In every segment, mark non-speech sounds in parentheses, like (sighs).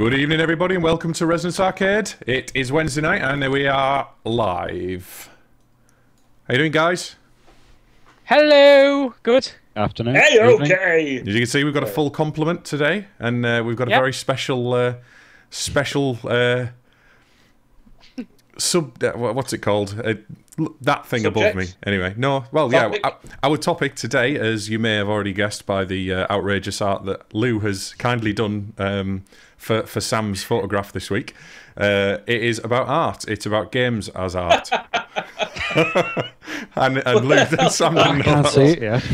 Good evening, everybody, and welcome to Resonance Arcade. It is Wednesday night, and we are live. How you doing, guys? Hello. Good. Afternoon. Hey, evening. okay. As you can see, we've got a full complement today, and uh, we've got a Yep. very special, uh, special uh, sub. Uh, what's it called? Uh, that thing above me. Anyway, no. Well, yeah. Topic? Our, our topic today, as you may have already guessed by the uh, outrageous art that Lew has kindly done um, for for Sam's photograph this week, uh, it is about art. It's about games as art. (laughs) and and Sam know Can't see it yet.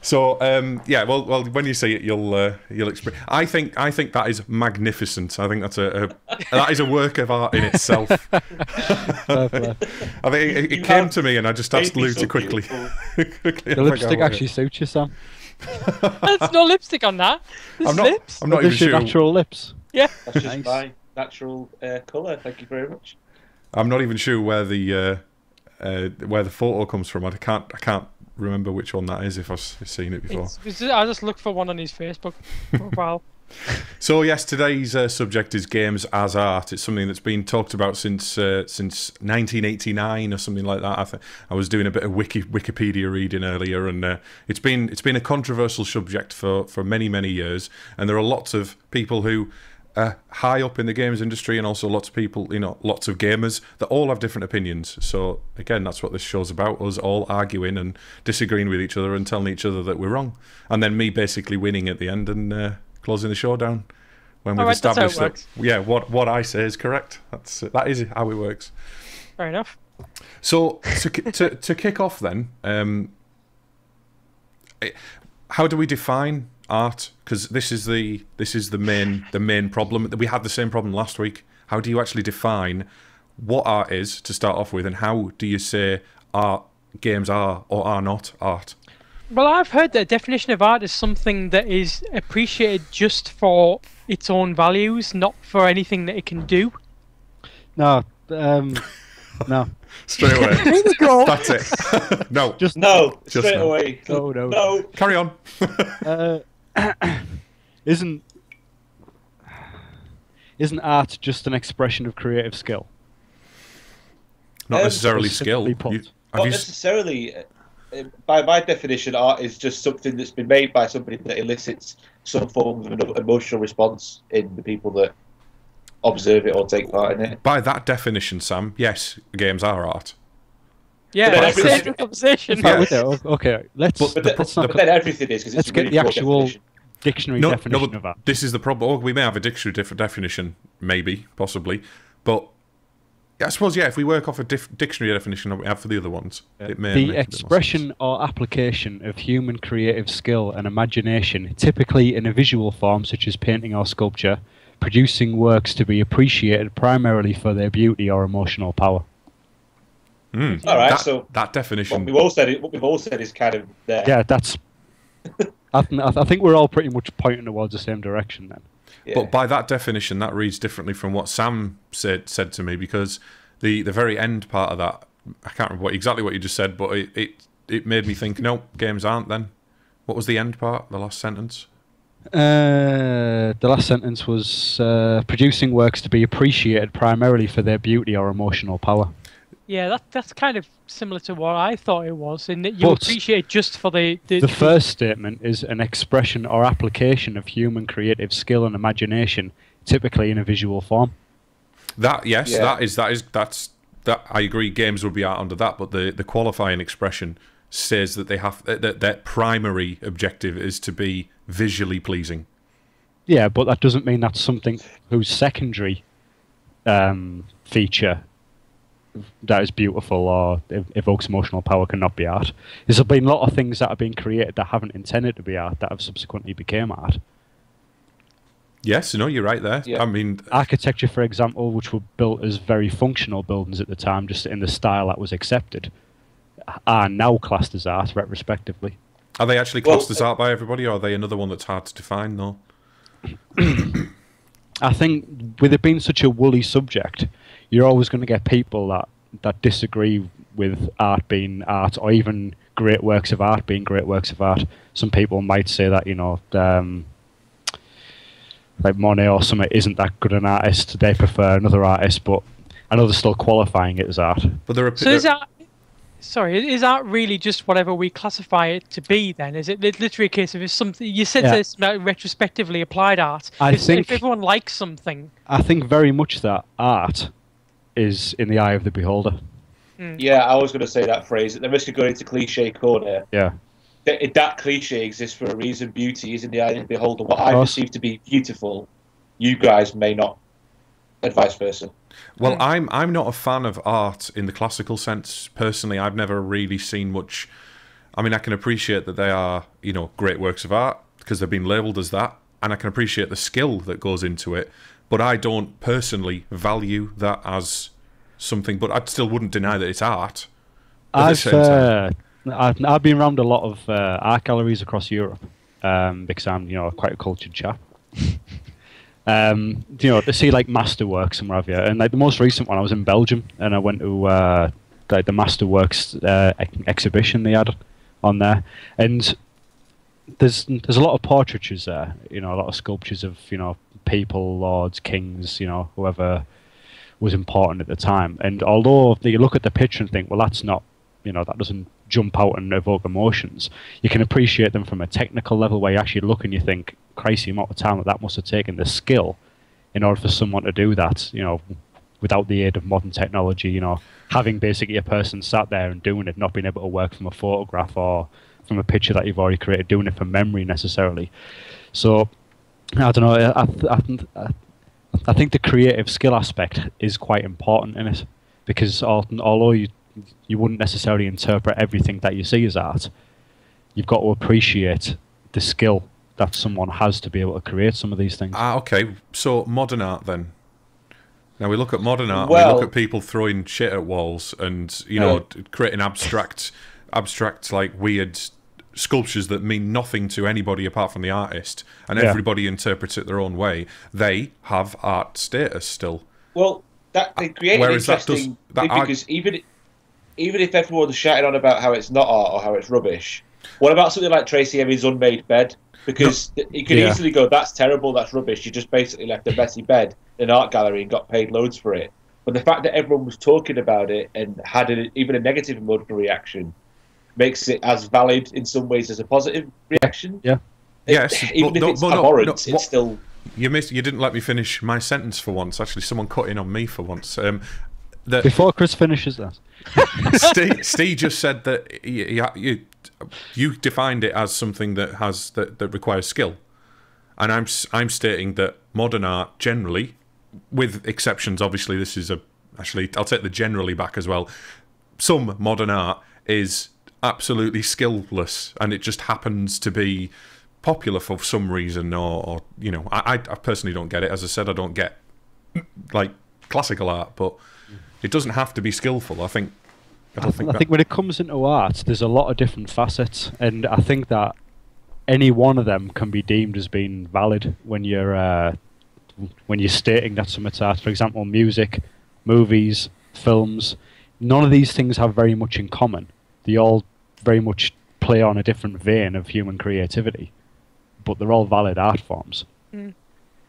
so um, yeah, well, well, when you see it, you'll uh, you'll experience. I think I think that is magnificent. I think that's a, a that is a work of art in itself. (laughs) (laughs) I think it, it came to me, and I just asked Lew so to quickly. quickly The lipstick actually suits you, Sam. (laughs) There's no lipstick on that. There's I'm not. lips. I'm not But even this your sure. natural lips. Yeah. That's just Nice. my natural uh, colour. Thank you very much. I'm not even sure where the uh, uh, where the photo comes from. I can't. I can't remember which one that is. If I've seen it before. It's, it's just, I just looked for one on his Facebook (laughs) profile. (laughs) So yes, today's uh, subject is games as art. It's something that's been talked about since uh, since 1989 or something like that. I, th- I was doing a bit of wiki Wikipedia reading earlier, and uh, it's been it's been a controversial subject for for many many years. And there are lots of people who are high up in the games industry, and also lots of people, you know, lots of gamers that all have different opinions. So again, that's what this show's about: us all arguing and disagreeing with each other and telling each other that we're wrong, and then me basically winning at the end and. Uh, Closing the show down when we've that's how it established that yeah what what I say is correct. That's that is how it works. Fair enough. So to to to kick off then, um, eh, how do we define art? Because this is the this is the main the main problem. That we had the same problem last week. How do you actually define what art is to start off with, and how do you say art games are or are not art? Well, I've heard that a definition of art is something that is appreciated just for its own values, not for anything that it can do. No, um, no. (laughs) Straight away. (laughs) go. That's it. (laughs) no, Just No, Just straight no. away. No, no. No. carry on. uh, (coughs) isn't isn't art just an expression of creative skill? Not Um, necessarily skill. put. You, Not you necessarily. By my definition, art is just something that's been made by somebody that elicits some form of an emotional response in the people that observe it or take part in it. By that definition, Sam, yes, games are art. Yeah, But that's everything- the end of the conversation. Yeah. It, Okay, let's But, the then- let's not but then everything is because let's it's get really the actual definition. dictionary No, definition no, of art. this is the problem. Oh, we may have a dictionary diff- definition, maybe, possibly, but I suppose yeah. If we work off a diff- dictionary definition that we have for the other ones, it may the make a bit more expression or application of human creative skill and imagination, typically in a visual form such as painting or sculpture, producing works to be appreciated primarily for their beauty or emotional power. sense. Hmm. All right, that, so that what definition. we've all said, what we've all said is kind of there. Yeah, that's. I, th- I think we're all pretty much pointing towards the same direction then. Yeah. But by that definition, that reads differently from what Sam said said to me because the the very end part of that, I can't remember what, exactly what you just said, but it, it it made me think. No, games aren't. Then, what was the end part? The last sentence. Uh, the last sentence was uh, producing works to be appreciated primarily for their beauty or emotional power. Yeah, that, that's kind of similar to what I thought it was, in that you But appreciate just for the the, The first statement is an expression or application of human creative skill and imagination, typically in a visual form. That yes, Yeah. that is that is that's that. I agree. Games would be out under that, but the the qualifying expression says that they have that that their primary objective is to be visually pleasing. Yeah, but that doesn't mean that's something whose secondary um, feature that is beautiful or ev- evokes emotional power cannot be art. There's been a lot of things that have been created that haven't intended to be art that have subsequently became art. Yes, no, you're right there. Yeah. I mean, Architecture, for example, which were built as very functional buildings at the time, just in the style that was accepted, are now classed as art retrospectively. are they actually Well, classed as art uh, by everybody, or are they another one that's hard to define? though? (coughs) I think with it being such a woolly subject, you're always going to get people that, that disagree with art being art, or even great works of art being great works of art. Some people might say that you know, um, like Monet or something isn't that good an artist. They prefer another artist, but I know they're still qualifying it as art. But there are So is that sorry? Is that really just whatever we classify it to be? Then is it literally a case of if something you said Yeah. this about retrospectively applied art? I if, think- if everyone likes something, I think very much that art is in the eye of the beholder. Hmm. Yeah, I was going to say that phrase. At the risk of going into cliche corner, Yeah, that, that cliche exists for a reason. Beauty is in the eye of the beholder. What I perceive to be beautiful, you guys may not, and vice versa. Well, hmm. I'm I'm not a fan of art in the classical sense personally. I've never really seen much. I mean, I can appreciate that they are you know great works of art because they've been labelled as that, and I can appreciate the skill that goes into it. But I don't personally value that as something. But I still wouldn't deny that it's art. I've, uh, I've I've been around a lot of uh, art galleries across Europe um, because I'm you know quite a cultured chap. (laughs) um, you know to see like masterworks and what have you, and like the most recent one I was in Belgium and I went to uh, like the masterworks uh, ex- exhibition they had on there, and there's there's a lot of portraitures there. You know, a lot of sculptures of you know people, lords, kings, you know whoever was important at the time. And although you look at the picture and think, well, that's not, you know, that doesn't jump out and evoke emotions, you can appreciate them from a technical level where you actually look and you think, the amount of that that must have taken, the skill in order for someone to do that, you know, without the aid of modern technology, you know, having basically a person sat there and doing it, not being able to work from a photograph or from a picture that you've already created, doing it from memory necessarily. So, I don't know. I, I, I, I think the creative skill aspect is quite important in it because although you you wouldn't necessarily interpret everything that you see as art, you've got to appreciate the skill that someone has to be able to create some of these things. Ah, okay. So modern art then. Now we look at modern art. we look at people throwing shit at walls and you know Yeah. creating abstract, abstract like weird sculptures that mean nothing to anybody apart from the artist, and Yeah. everybody interprets it their own way. They have art status still. Well, that they uh, create an Whereas that does- interesting that thing arg- because even even if everyone's shouting on about how it's not art or how it's rubbish, what about something like Tracey Emin's unmade bed? Because you could Yeah. easily go, "That's terrible. That's rubbish." You just basically left a messy bed in an art gallery and got paid loads for it. But the fact that everyone was talking about it and had a, even a negative emotional reaction makes it as valid in some ways as a positive reaction. Yeah. It- Yes, even but if no- it's but no- abhorrent, no, it's what- still. You missed. You didn't let me finish my sentence for once. Actually, someone cut in on me for once. Um, that Before Chris finishes that, (laughs) Steve, Steve just said that you, you, you you defined it as something that has that, that requires skill, and I'm s- I'm stating that modern art generally, with exceptions, obviously this is a actually I'll take the generally back as well. Some modern art is absolutely skillless, and it just happens to be popular for some reason, or, or you know, I, I I personally don't get it. As I said, I don't get like classical art, but it doesn't have to be skillful. I think. I I, don't th- think. I that- think when it comes into art, there's a lot of different facets, and I think that any one of them can be deemed as being valid when you're uh, when you're stating that something's art. For example, music, movies, films. None of these things have very much in common. They all very much play on a different vein of human creativity, but they're all valid art forms.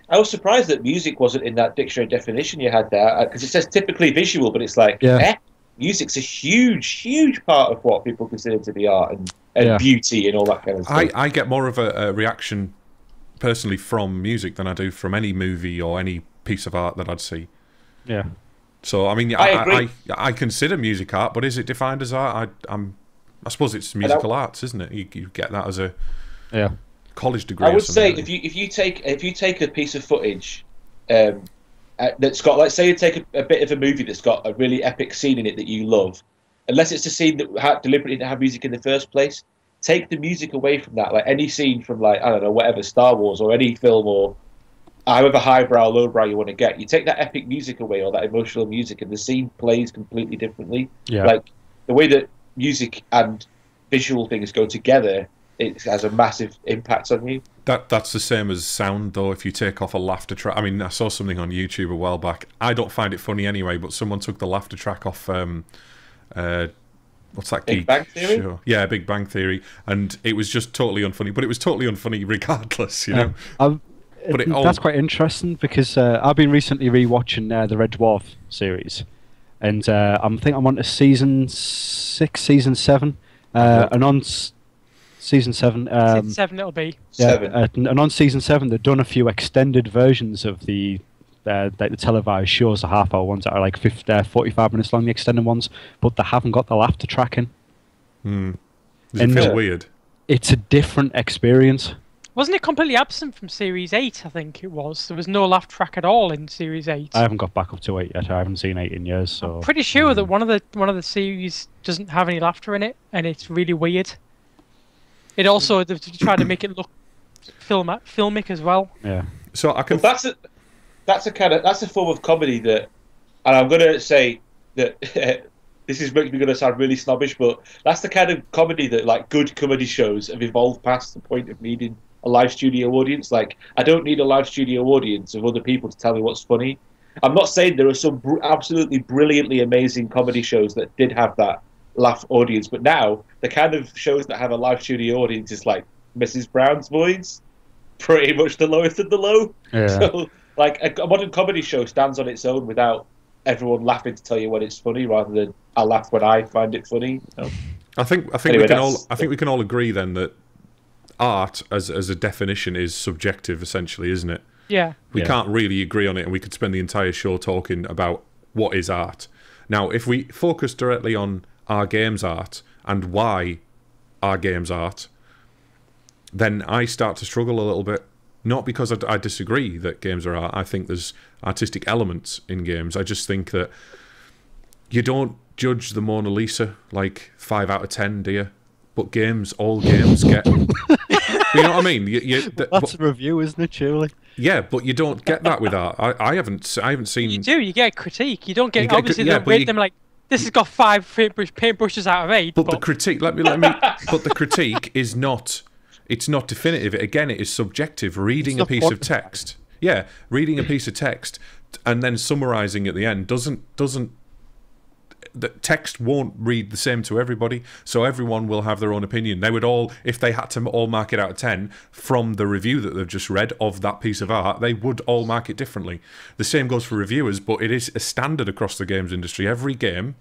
I was surprised that music wasn't in that dictionary definition you had there because it says typically visual, but it's like, Yeah. eh, music's a huge, huge part of what people consider to be art and, and Yeah. beauty and all that kind of stuff. I, I get more of a, a reaction personally from music than I do from any movie or any piece of art that I'd see. Yeah. So I mean, I I. I, I, I consider music art, but is it defined as art? I, I'm, I suppose it's musical arts, isn't it? You, you get that as a Yeah. college degree. I would something, say don't if you if you take if you take a piece of footage um, uh, that's got like say you take a, a bit of a movie that's got a really epic scene in it that you love, unless it's a scene that ha- deliberately didn't have music in the first place, take the music away from that. Like any scene from like I don't know whatever Star Wars or any film or however highbrow lowbrow you want to get, you take that epic music away or that emotional music, and the scene plays completely differently. Yeah. Like the way that music and visual things go together, it has a massive impact on you. That that's the same as sound, though. If you take off a laughter track, I mean, I saw something on YouTube a while back. I don't find it funny anyway, but someone took the laughter track off. Um, uh, what's that? Big geek Bang Theory? show? Yeah, Big Bang Theory, and it was just totally unfunny. But it was totally unfunny (laughs) regardless, you know. I've, but it all, That's quite interesting because uh, I've been recently rewatching uh, the Red Dwarf series, and uh, I'm think I'm on to season six, season seven, uh, and on s- season seven. Um, Season seven it'll be. yeah, Seven. uh, and on season seven, they've done a few extended versions of the. Uh, like the televised shows, the half-hour ones that are like 50, uh, 45 minutes long, the extended ones, but they haven't got the laughter tracking. Hmm. Does and- it feel Yeah. weird? It's a different experience. Wasn't it completely absent from Series 8, I think it was? There was no laugh track at all in Series 8. I haven't got back up to eight yet. I haven't seen eight in years, so Pretty sure Hmm. that one of the one of the series doesn't have any laughter in it, and it's really weird. It also they've tried to make it look film filmic as well. yeah. So I can. But that's a that's a kind of that's a form of comedy that, and I'm going to say that (laughs) this is going to sound really snobbish, but that's the kind of comedy that like good comedy shows have evolved past the point of needing a live studio audience. Like I don't need a live studio audience of other people to tell me what's funny. I'm not saying there are some br- absolutely brilliantly amazing comedy shows that did have that laugh audience, but now the kind of shows that have a live studio audience is like Mrs. Brown's Boys, pretty much the lowest of the low. Yeah. (laughs) So, like a, a modern comedy show stands on its own without everyone laughing to tell you when it's funny, rather than I laugh when I find it funny. So, I think I think Anyway, we can all I think we can all agree then that art as as a definition is subjective essentially, isn't it? Yeah. We Yeah. can't really agree on it and we could spend the entire show talking about what is art. Now, if we focus directly on our games art and why our games art, then I start to struggle a little bit. Not because I, I disagree that games are art. I think there's artistic elements in games. I just think that you don't judge the Mona Lisa like five out of ten, do you? But games, all games get. (laughs) you know what I mean? You, you, th- That's but- a review, isn't it, surely? yeah, but you don't get that with art. I, I haven't I haven't seen. You do. You get a critique. You don't get, You get obviously cri- yeah, they but rate them like this has got five paintbrush, paintbrushes out of eight. But But, the critique, let me let me. but the critique (laughs) is not. It's not definitive. Again, it is subjective. Reading a piece of text, yeah, reading a piece of text and then summarizing at the end doesn't doesn't. The text won't read the same to everybody, so everyone will have their own opinion. They would all, if they had to all mark it out of ten from the review that they've just read of that piece of art, they would all mark it differently. The same goes for reviewers, but it is a standard across the games industry. Every game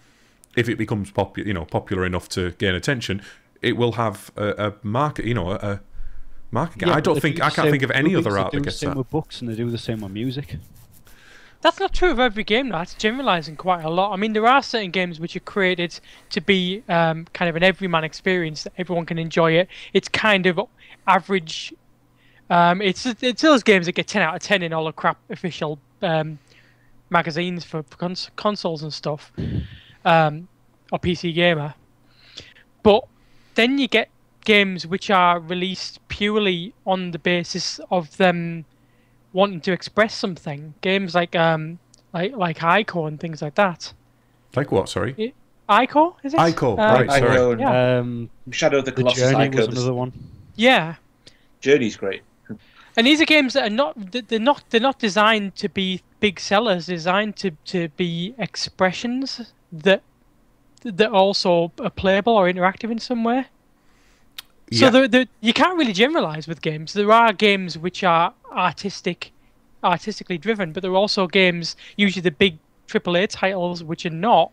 if it becomes popular, you know, popular enough to gain attention, it will have a, a market, you know, a, a market. Yeah, I don't think do I can't think of any other art that the gets same that. with books, and they do the same with music. That's not true of every game. though. That's generalizing quite a lot. I mean, there are certain games which are created to be um, kind of an everyman experience that everyone can enjoy it. It's kind of average. Um, it's it's those games that get ten out of ten in all the crap official um, magazines for cons- consoles and stuff, um, or PC Gamer. But then you get games which are released purely on the basis of them wanting to express something. Games like um like like Ico and things like that. Like what? Sorry. Ico is it? Ico, Um, right, I sorry. know Yeah. Um, Shadow of the the Colossus Journey Ico. was another one. Yeah, Journey's great. and these are games that are not they're not they're not designed to be big sellers. Designed to to be expressions that that also are playable or interactive in some way. So Yeah. the, the, you can't really generalize with games. There are games which are artistic, artistically driven, but there are also games, usually the big AAA titles, which are not,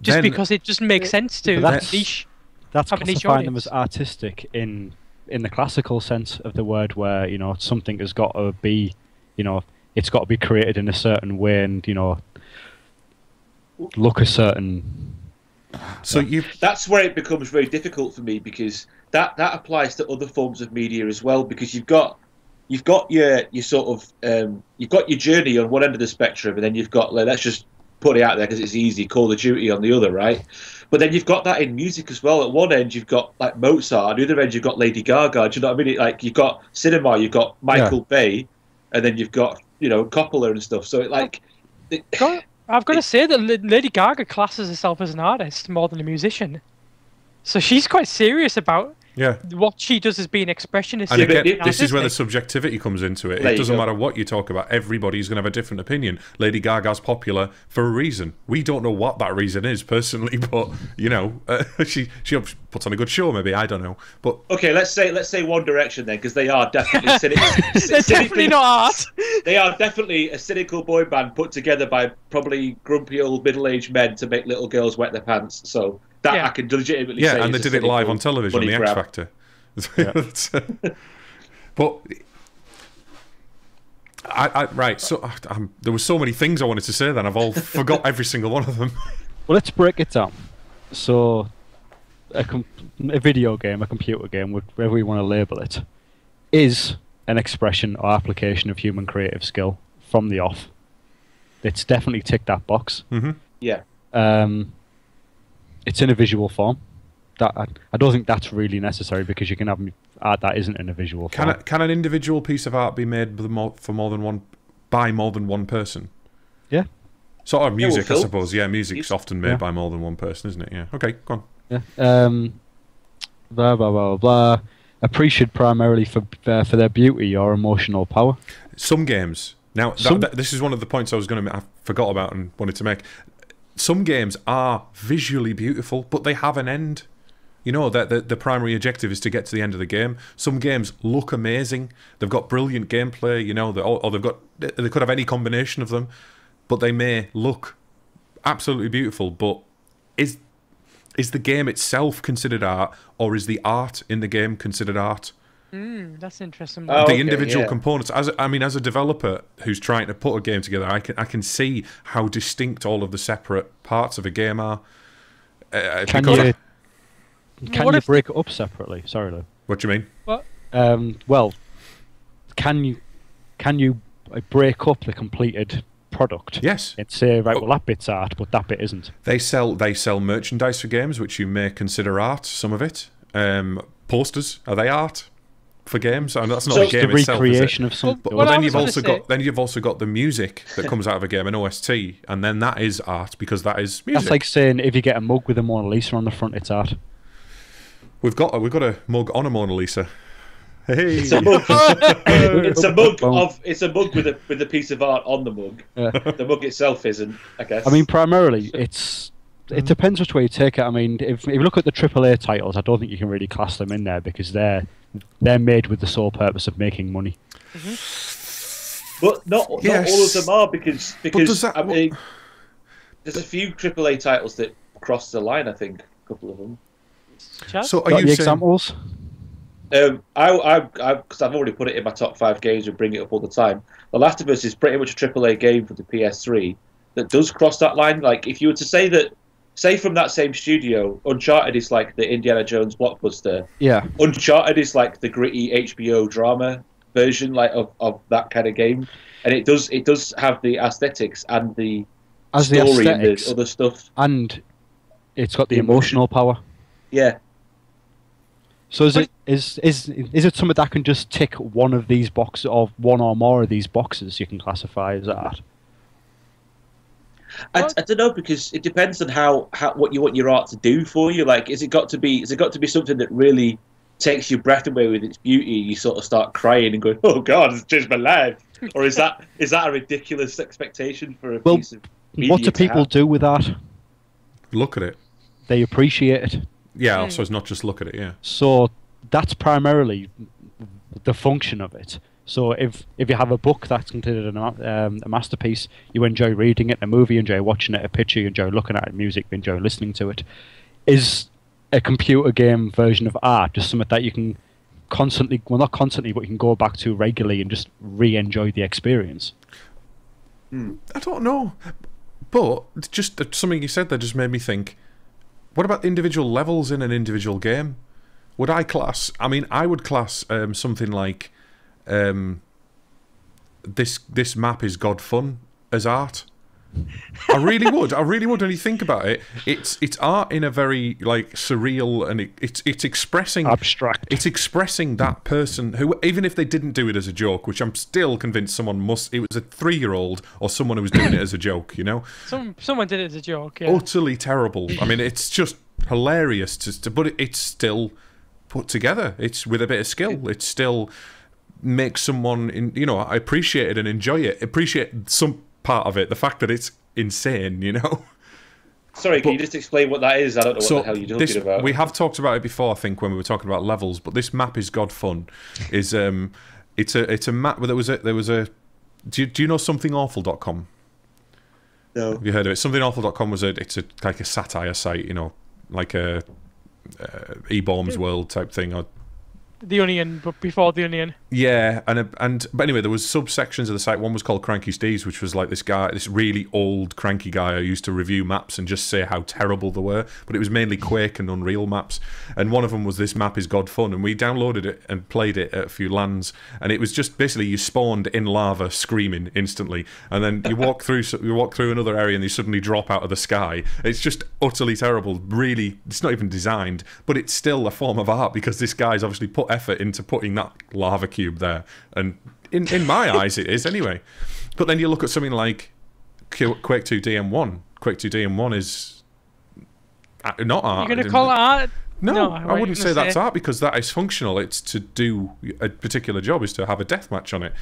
just Then- because it just makes sense to But that's- niche. That's Have a niche classifying them as artistic in in the classical sense of the word, where you know something has got to be, you know, it's got to be created in a certain way, and you know, look a certain. So you That's where it becomes very difficult for me because that that applies to other forms of media as well. Because you've got you've got your your sort of um, you've got your journey on one end of the spectrum, and then you've got like, let's just put it out there because it's easy. Call of Duty on the other, right? But then you've got that in music as well. At one end, you've got like Mozart. At the other end, you've got Lady Gaga. Do you know what I mean? Like you've got cinema, you've got Michael Bay, and then you've got you know Coppola and stuff. So it, like, it, I've got to (laughs) say that Lady Gaga classes herself as an artist more than a musician. So she's quite serious about Yeah. what she does is be an expressionist. And again, it- this is where the subjectivity comes into it. There It doesn't matter what you talk about. Everybody's going to have a different opinion. Lady Gaga's popular for a reason. We don't know what that reason is personally, (laughs) but you know, uh, (laughs) she she puts on a good show. Maybe I don't know, but Okay, let's say let's say One Direction then, because they are definitely (laughs) cynic- They're cynically- definitely not art. They are definitely a cynical boy band put together by probably grumpy old middle-aged men to make little girls wet their pants. So that Yeah. I can legitimately yeah, say. and they did it live on television, money the X Factor. (laughs) That's, uh, but I, I right, so I, I'm, there were so many things I wanted to say. Then I've all (laughs) forgot every single one of them. Well, let's break it down. So, a, com- a video game, a computer game, whatever you want to label it, is an expression or application of human creative skill from the off. It's definitely ticked that box. hmm Yeah. Um, it's in a visual form. That I, I don't think that's really necessary because you can have art that isn't in a visual Can form. a, can an individual piece of art be made more, for more than one by more than one person? Yeah. Sort of well, music, I suppose. Yeah, music's often made Yeah. by more than one person, isn't it? Yeah. Okay, go on. Yeah. Um, blah blah blah blah. Appreciated primarily for uh, for their beauty or emotional power. Some games. Now, that, Some- that- this is one of the points I was going to. I forgot about and wanted to make. Some games are visually beautiful, but they have an end. You know that the, the primary objective is to get to the end of the game. Some games look amazing. They've got brilliant gameplay. You know, they or they've got they could have any combination of them, but they may look absolutely beautiful. But is is the game itself considered art, or is the art in the game considered art? Mm, that's interesting. Oh, the okay, individual yeah. components. As a- I mean, as a developer who's trying to put a game together, I can I can see how distinct all of the separate parts of a game are. Uh, Can because- you can you break it up separately? Sorry, Lew. What do you mean? Um, well, can you can you uh, break up the completed product Yes, and say right, Oh. well that bit's art, but that bit isn't. they sell they sell merchandise for games, which you may consider art. Some of it, um, posters are they art for games? And that's not So- a It's game the itself, is it? recreation of something. But well, then you've also say- got then you've also got the music that comes out of a game, an OST, and then that is art because that is music. That's like saying if you get a mug with a Mona Lisa on the front, it's art. we've got a, we've got a mug on a Mona Lisa. Hey, It's a mug. (laughs) it's a mug of it's a mug with a with a piece of art on the mug. Yeah. The mug itself isn't. I guess. I mean, primarily, it's it depends which way you take it. I mean, if, if you look at the AAA titles, I don't think you can really class them in there because they're they're made with the sole purpose of making money. But not, not all of them are because because does that- I mean, there's a few AAA titles that cross the line. I think a couple of them. Chad? so are Got you any saying? examples? Um, I, I, I, because I've already put it in my top five games and bring it up all the time. The Last of Us is pretty much a AAA game for the PS3 that does cross that line. Like, if you were to say that, say from that same studio, Uncharted is like the Indiana Jones blockbuster. Yeah, Uncharted is like the gritty HBO drama version, like of, of that kind of game, and it does it does have the aesthetics and the as the and the other stuff. and it's got the The emotional power. Yeah, So is it is is is it something that can just tick one of these boxes or one or more of these boxes you can classify as art? I, I don't know because it depends on how, how what you want your art to do for you. Like, is it got to be is it got to be something that really takes your breath away with its beauty? You sort of start crying and going, "Oh God, it's changed my life," or is that (laughs) is that a ridiculous expectation for a Well, piece of what do people have? do with that? Look at it. They appreciate it. Yeah, Hmm. also it's not just look at it. Yeah. So that's primarily the function of it. So if if you have a book that's considered art- um, a masterpiece, you enjoy reading it. A movie, you enjoy watching it. A picture, you enjoy looking at it. Music, you enjoy listening to it. Is a computer game version of art just something that you can constantly, well, not constantly, but you can go back to regularly and just re-enjoy the experience? I don't know, but just something you said there just made me think. What about individual levels in an individual game? Would I class? I mean, I would class um, something like um, this. This map is God fun as art. I really would. I really would. When you think about it, it's it's art in a very like surreal and it, it's it's expressing Abstract. it's expressing that person who, even if they didn't do it as a joke, which I'm still convinced someone must. It was a three-year-old or someone who was doing it as a joke. You know, Some someone did it as a joke. Yeah. utterly terrible. I mean, it's just hilarious to, to but it, it's still put together. It's with a bit of skill. It's still makes someone, in, you know, I appreciate it and enjoy it. Appreciate some part of it. The fact that it's insane, you know. Sorry, can you just explain what that is? I don't know what so the hell you're talking this, about. we have talked about it before, I think, when we were talking about levels. But this map is god fun. Is um, it's a it's a map. There was a there was a. Do you, do you know somethingawful.com? no. Have you heard of it? Somethingawful.com was a it's a like a satire site, you know, like a uh, eBaum's World type thing. Or, The Onion, but before the Onion. yeah, and uh, and but anyway, there was subsections of the site. One was called Cranky Steves, which was like this guy, this really old cranky guy who used to review maps and just say how terrible they were. But it was mainly Quake and Unreal maps. And one of them was this map is God Fun, and we downloaded it and played it at a few LANs. And it was just basically you spawned in lava, screaming instantly, and then you walk through you walk through another area and you suddenly drop out of the sky. It's just utterly terrible. Really, it's not even designed, but it's still a form of art because this guy's obviously put effort into putting that lava cube there. And in in my (laughs) eyes, it is anyway. But then you look at something like Qu- Quake 2 DM1. Quake 2 DM1 is not art. You're going to call it art? No, No, I what wouldn't say that's say? art because that is functional. It's to do a particular job, is to have a death match on it.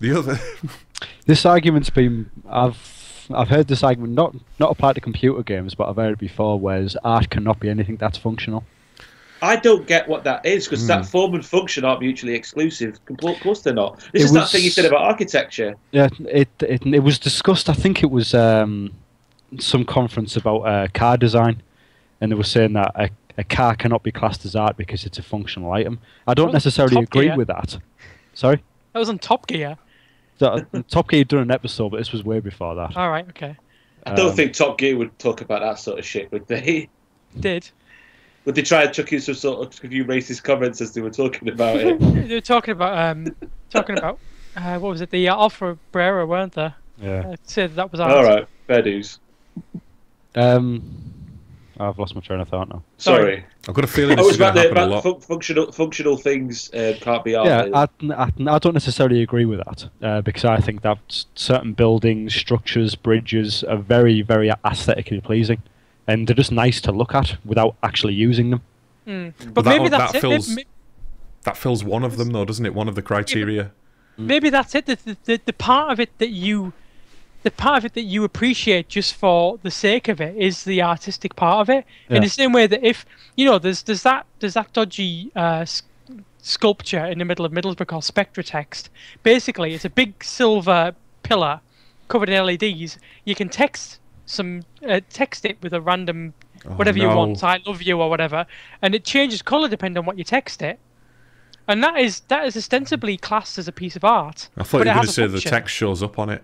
The other, (laughs) This argument's been I've I've heard this argument not not applied to computer games, but I've heard it before. Whereas art cannot be anything that's functional. I don't get what that is because Hmm. that form and function aren't mutually exclusive. Of course they're not. This It is that thing you said about architecture. Yeah, it it, it was discussed. I think it was um, some conference about uh, car design, and they were saying that a, a car cannot be classed as art because it's a functional item. I don't necessarily agree Gear. with that. Sorry, That was on Top Gear. So, Top Gear done an episode, but this was way before that. All right, okay. I don't Um, think Top Gear would talk about that sort of shit, would they? Did. Would they try and chuck in some sort of a few racist comments as they were talking about it? (laughs) They were talking about um, talking about uh, what was it? The uh, Alfa Brera, weren't there? Yeah. Uh, said that was art. All right, fair dues. Um, I've lost my train of thought now. Sorry. I've got a feeling Oh, this it was is going about to the happen a lot. fun- functional functional things uh, can't be art. Yeah, I, I, I don't necessarily agree with that uh, because I think that certain buildings, structures, bridges are very, very aesthetically pleasing, and they're just nice to look at without actually using them. Mm. But, But that maybe one- that's that it. fills- Maybe, That fills one of them, though, doesn't it? One of the criteria. maybe that's it. The, the, the, the part of it that you, the part of it that you appreciate just for the sake of it is the artistic part of it. In the same way that if you know, there's there's that there's that dodgy uh, sculpture in the middle of Middlesbrough called Spectra Text. Basically, it's a big silver pillar covered in LEDs. You can text some uh, text it with a random Oh, whatever you want, I love you or whatever, and it changes color depending on what you text it. And that is that is ostensibly classed as a piece of art. I thought you were going to a say the text shows up on it.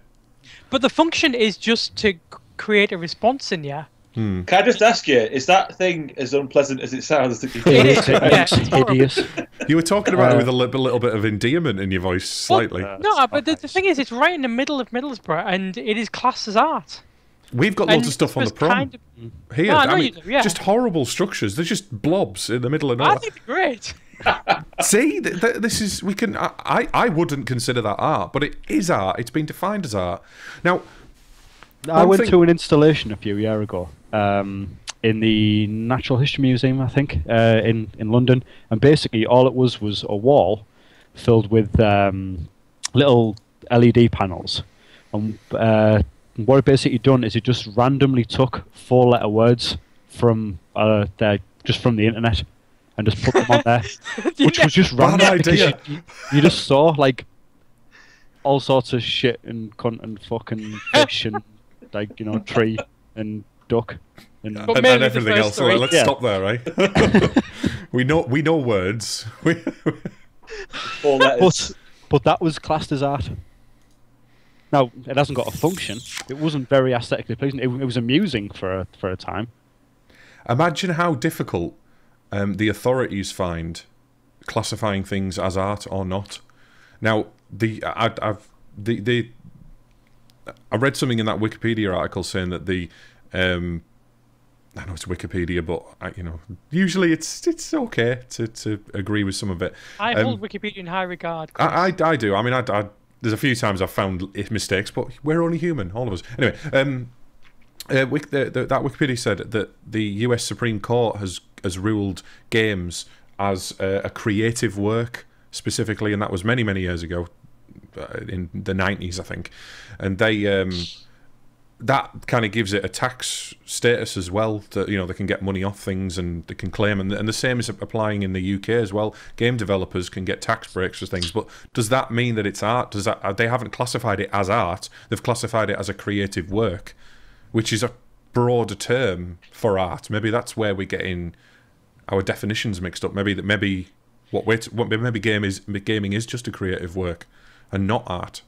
But the function is just to create a response in you. Can I just ask you, is that thing as unpleasant as it sounds? That you It It is, is (laughs) yeah, it's it's hideous. You were talking about it Uh, with a little, little bit of endearment in your voice, slightly. uh, No, but the, the thing is, it's right in the middle of Middlesbrough, and it is classed as art. We've got And loads of stuff on the it's prom kind of- here. No, I I, mean, you do, yeah. just horrible structures. They're just blobs in the middle of I think they're great. (laughs) See, th- th- this is we can. I, I I wouldn't consider that art, but it is art. It's been defined as art. Now, I went thing- to an installation a few years ago um, in the Natural History Museum, I think, uh, in in London, and basically all it was was a wall filled with um, little LED panels, and uh, what it basically done is it just randomly took four letter words from uh, their, just from the internet and just put them on there, (laughs) which was just Bad random because you, idea. you, you just saw like all sorts of shit and cunt and fucking fish and like you know tree and duck and But and, and everything else. So three. let's Yeah. stop there, right? (laughs) we know we know words. We, Four but but that was classed as art. Now it hasn't got a function. It wasn't very aesthetically pleasing. It, it was amusing for a, for a time. imagine how difficult um, the authorities find classifying things as art or not. Now, the I, I've the the I read something in that Wikipedia article saying that the um, I know it's Wikipedia, but I, you know, usually it's it's okay to, to agree with some of it. I Um, hold Wikipedia in high regard. Chris. I, I, I do. I mean, I, I, there's a few times I've found mistakes, but we're only human, all of us. Anyway, um, uh, Wik, the, the, that Wikipedia said that the U.S. Supreme Court has has ruled games as a, creative work specifically, and that was many many years ago, uh, in the nineties, I think, and they. Um, that kind of gives it a tax status as well that you know they can get money off things and they can claim and, and the same is applying in the UK as well. Game developers can get tax breaks for things but does that mean that it's art? Does that they haven't classified it as art they've classified it as a creative work which is a broader term for art. Maybe that's where we're getting our definitions mixed up. Maybe that maybe what we're what maybe game is gaming is just a creative work and not art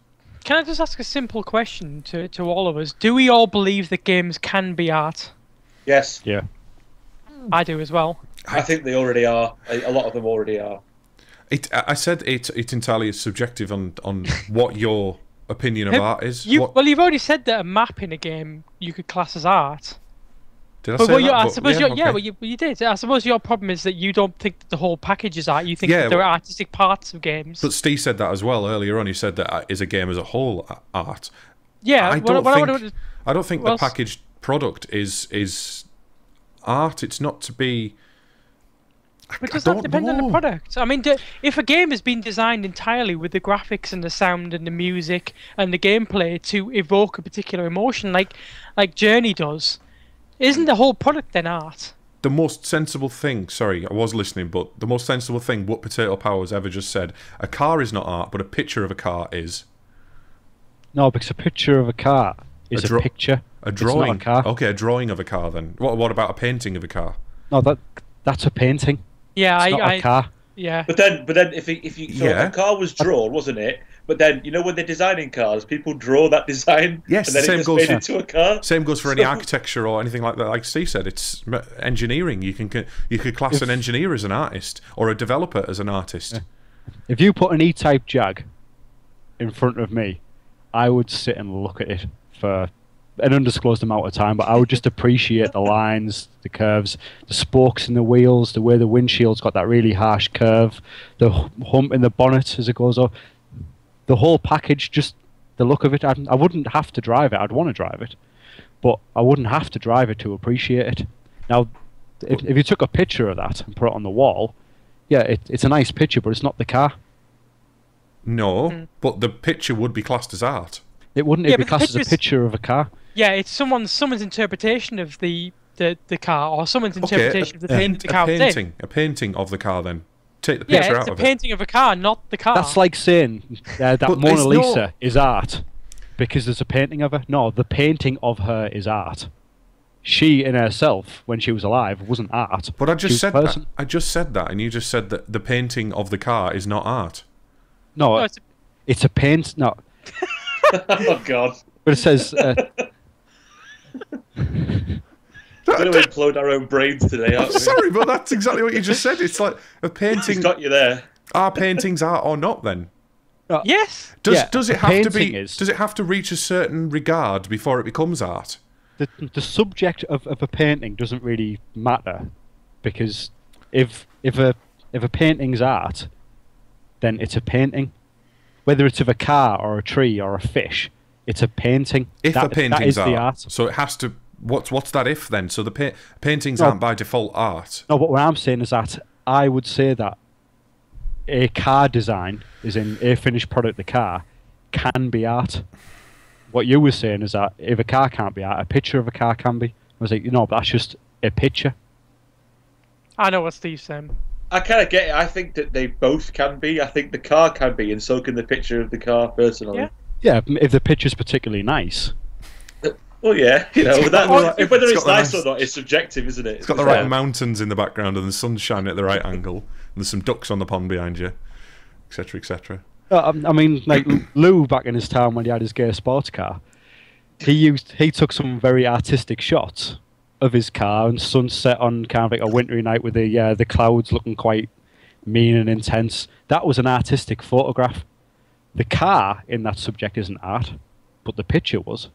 Can I just ask a simple question to, to all of us? Do we all believe that games can be art? Yes, Yeah. I do as well. I think they already are. A, a lot of them already are. It, I I said it. It's entirely is subjective on on (laughs) what your opinion of Have art is. You, What- well, you've already said that a map in a game you could class as art. Did I But say you, that? I But- suppose yeah, okay. well, you, well, you did. I suppose your problem is that you don't think that the whole package is art. You think Yeah, that there well- are artistic parts of games. But Steve said that as well earlier on. He said that uh, is a game as a whole art. yeah, I don't what I think. would- I don't think well, the packaged product is is art. It's not to be. But does that depend on the product? I mean, do, if a game has been designed entirely with the graphics and the sound and the music and the gameplay to evoke a particular emotion, like like Journey does, isn't the whole product then art? The most sensible thing. Sorry, I was listening, but the most sensible thing what Potato Powers ever just said: a car is not art, but a picture of a car is. No, because a picture of a car is A a, picture. A It's not drawing. a car. Okay, a drawing of a car. Then what? What about a painting of a car? No, that that's a painting. Yeah, It's I, not I a car. yeah. But then, but then, if it, if you so Yeah. a car was drawn, wasn't it? But then, you know, when they're designing cars, people draw that design, (laughs) Yes, and then the same it just goes made for- into a car. Same goes for any (laughs) architecture or anything like that. Like Steve said, it's engineering. You can you could class an engineer as an artist or a developer as an artist. If you put an E-Type Jag in front of me, I would sit and look at it for an undisclosed amount of time, but I would just appreciate the lines, the curves, the spokes in the wheels, the way the windshield's got that really harsh curve, the hump in the bonnet as it goes up. The whole package, just the look of it. I'd, I wouldn't have to drive it. I'd want to drive it, but I wouldn't have to drive it to appreciate it. Now, if, if you took a picture of that and put it on the wall, yeah, it, it's a nice picture, but it's not the car. No, Hmm. but the picture would be classed as art. It wouldn't Yeah, it be but the classed as a picture of a car. Yeah, it's someone's someone's interpretation of the the, the car or someone's Okay, interpretation of the thing paint- the a car was in. painting, a painting of the car. Then take the picture Yeah, it's out a of it. painting of a car, not the car. That's like saying uh, that But Mona Lisa not- is art because there's a painting of her. No, the painting of her is art. She in herself, when she was alive, wasn't art. But I just said that. I just said that, and you just said that the painting of the car is not art. No, No, it's a- it's a paint. No, (laughs) oh God, but it says uh, (laughs) we're going to implode our own brains today, aren't we? Sorry, but that's exactly what you just said. It's like a He's painting. got you there. Are paintings art or not? Then uh, yes. does Yeah, does it have to be? is- Does it have to reach a certain regard before it becomes art? the the subject of, of a painting doesn't really matter because if if a if a painting's art, then it's a painting. Whether it's of a car or a tree or a fish, it's a painting. If That- a painting's that is art, the art. so it has to. What's what's that if then? So the pa- paintings No. aren't by default art. No, but what I'm saying is that I would say that a car design, is in a finished product, the car, can be art. What you were saying is that if a car can't be art, a picture of a car can be. I was like, you know, but that's just a picture. I know what Steve's saying. I kind of get it. I think that they both can be. I think the car can be, and so can the picture of the car. Personally, Yeah. Yeah, if the picture's particularly nice. Well, yeah, you know, got that, the right- whether it's it's, nice nice- or not it's subjective, isn't it? It's got the right mountains in the background and the sun's shining at the right angle. And there's some ducks on the pond behind you, etc., etc. Uh, um, I mean, like (clears throat) Lew back in his time when he had his gay sports car, he used he took some very artistic shots of his car and sunset on kind of like a wintry night with the uh, the clouds looking quite mean and intense. That was an artistic photograph. The car in that subject isn't art, but the picture was.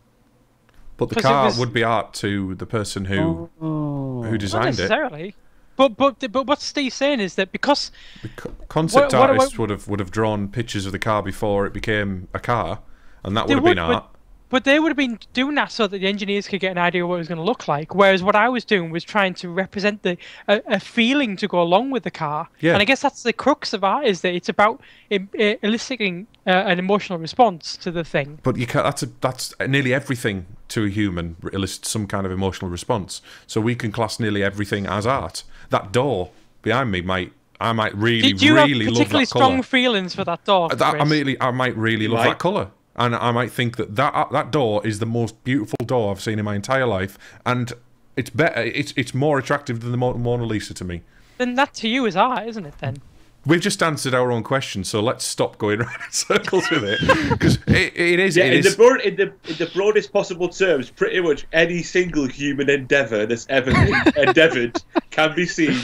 But the car was- would be art to the person who Oh. who Not designed it. necessarily. But but but what Steve's saying is that because The concept What- what- artists what- would have would have drawn pictures of the car before it became a car, and that would have been would, but- art. But they would have been doing that so that the engineers could get an idea of what it was going to look like. Whereas what I was doing was trying to represent the a, a feeling to go along with the car. Yeah. And I guess that's the crux of art is that it's about eliciting uh, an emotional response to the thing. But you can't. That's a, that's nearly everything to a human elicits some kind of emotional response. So we can class nearly everything as art. That door behind me might. I might really, Did you really have love particularly that strong colour. feelings for that door? That, I Chris? immediately, I might really love Right. that colour, and I might think that that uh, that door is the most beautiful door I've seen in my entire life, and it's better. It's it's more attractive than the Mona Lisa to me. then that to you is art, isn't it? Then We've just answered our own question, so let's stop going (laughs) around in circles with it because it, it is. Yeah, it in is the, broad, in the in the broadest possible terms, pretty much any single human endeavour that's ever been (laughs) endeavoured can be seen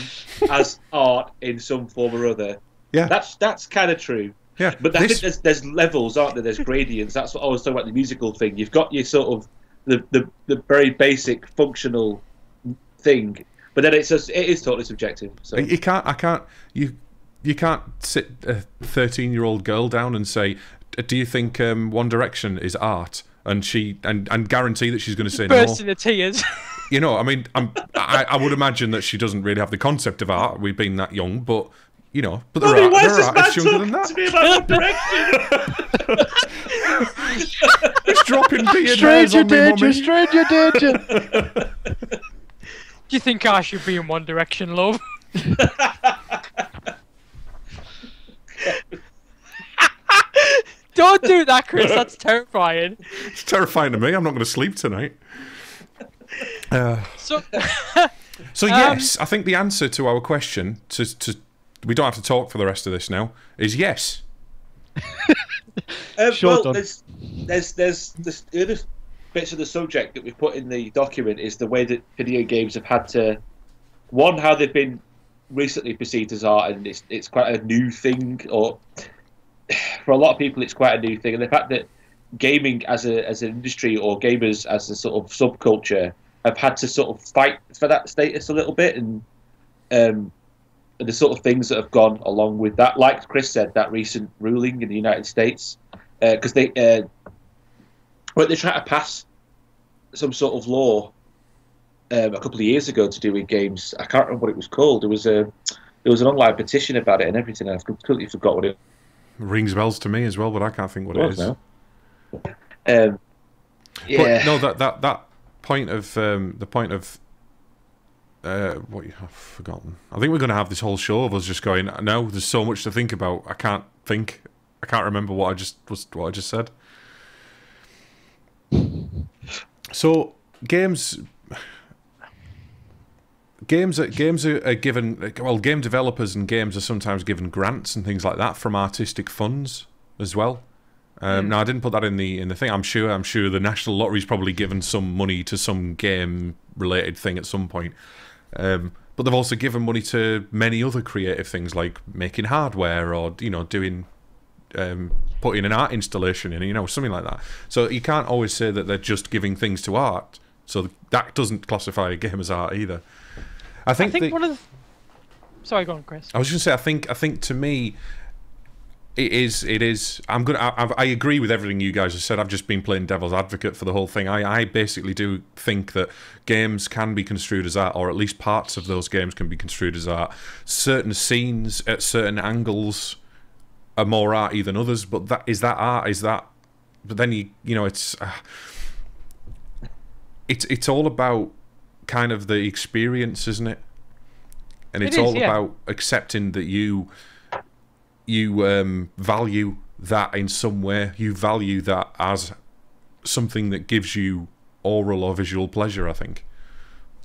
as art in some form or other. yeah, That's that's kind of true. yeah. But I this, think there's there's levels, aren't there? There's gradients. That's what I was talking about the musical thing. You've got your sort of the the, the very basic functional thing, but then it's just it is totally subjective. So you can't. I can't. You you can't sit a thirteen-year-old girl down and say, "Do you think um, One Direction is art?" And she and and guarantee that she's going to say no. burst into tears. (laughs) you know, I mean, I'm, I, I would imagine that she doesn't really have the concept of art. We've been that young, but you know, but there Bloody, are, why there is are man artists younger than talking that. to me about One Direction? (laughs) It's dropping beard hairs Stranger on me, danger, mummy. stranger danger. (laughs) Do you think I should be in One Direction, love? (laughs) Don't do that, Chris. That's terrifying. It's terrifying to me. I'm not going to sleep tonight. Uh, So, (laughs) so Um, yes, I think the answer to our question to, to we don't have to talk for the rest of this now is yes. Um, (laughs) Sure well, there's, there's, there's, there's the other bits of the subject that we've put in the document is the way that video games have had to, one, how they've been recently perceived as art, and it's it's quite a new thing, or (sighs) for a lot of people, it's quite a new thing, and the fact that gaming as a as an industry or gamers as a sort of subculture have had to sort of fight for that status a little bit, and um, and the sort of things that have gone along with that. Like Chris said, that recent ruling in the United States, because they uh, when they tried to pass some sort of law um, a couple of years ago to do with games. I can't remember what it was called. There was a there was an online petition about it and everything. and I've completely forgot what it Rings bells to me as well, but I can't think what it now. Um, yeah, But no, that that that point of um, the point of uh, what you- I've forgotten. I think we're going to have this whole show of us just going. No, there's so much to think about. I can't think. I can't remember what I just was what I just said. So games. Games are, games are, are given well. Game developers and games are sometimes given grants and things like that from artistic funds as well. Um, Now I didn't put that in the in the thing. I'm sure I'm sure the National Lottery's probably given some money to some game related thing at some point. Um, but they've also given money to many other creative things like making hardware or you know doing um, putting an art installation in, you know, something like that. So you can't always say that they're just giving things to art. So that doesn't classify a game as art either. I I think, think the- one of the. Sorry, go on, Chris. I was going to say, I think, I think to me, it is, it is. I'm gonna, I, I- I agree with everything you guys have said. I've just been playing devil's advocate for the whole thing. I, I basically do think that games can be construed as art, or at least parts of those games can be construed as art. Certain scenes at certain angles are more arty than others, but that is that art. Is that? But then you, you know, it's. Uh, it's it's all about kind of the experience, isn't it? And It it's all yeah. about accepting that you you um, value that in some way. You value that as something that gives you aural or visual pleasure. I think.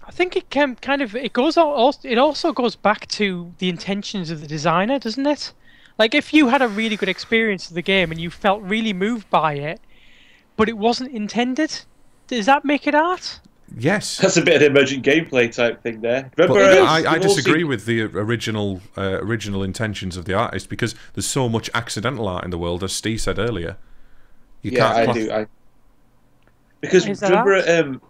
I think it can kind of it goes it also goes back to the intentions of the designer, doesn't it? Like if you had a really good experience of the game and you felt really moved by it, but it wasn't intended, does that make it art? Yes. that's a bit of an emergent gameplay type thing there. Remember, But uh, I, I disagree seen- with the original uh, original intentions of the artist because there's so much accidental art in the world, as Steve said earlier. You yeah, I class- do. I because Is remember, um,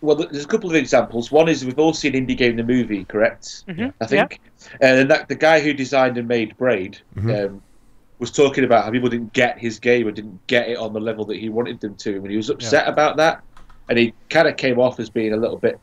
well, there's a couple of examples. One is we've all seen Indie Game the movie, correct? Mhm, I think, and that the guy who designed and made Braid Mhm. um, was talking about how people didn't get his game and didn't get it on the level that he wanted them to, and he was upset about that, and he kind of came off as being a little bit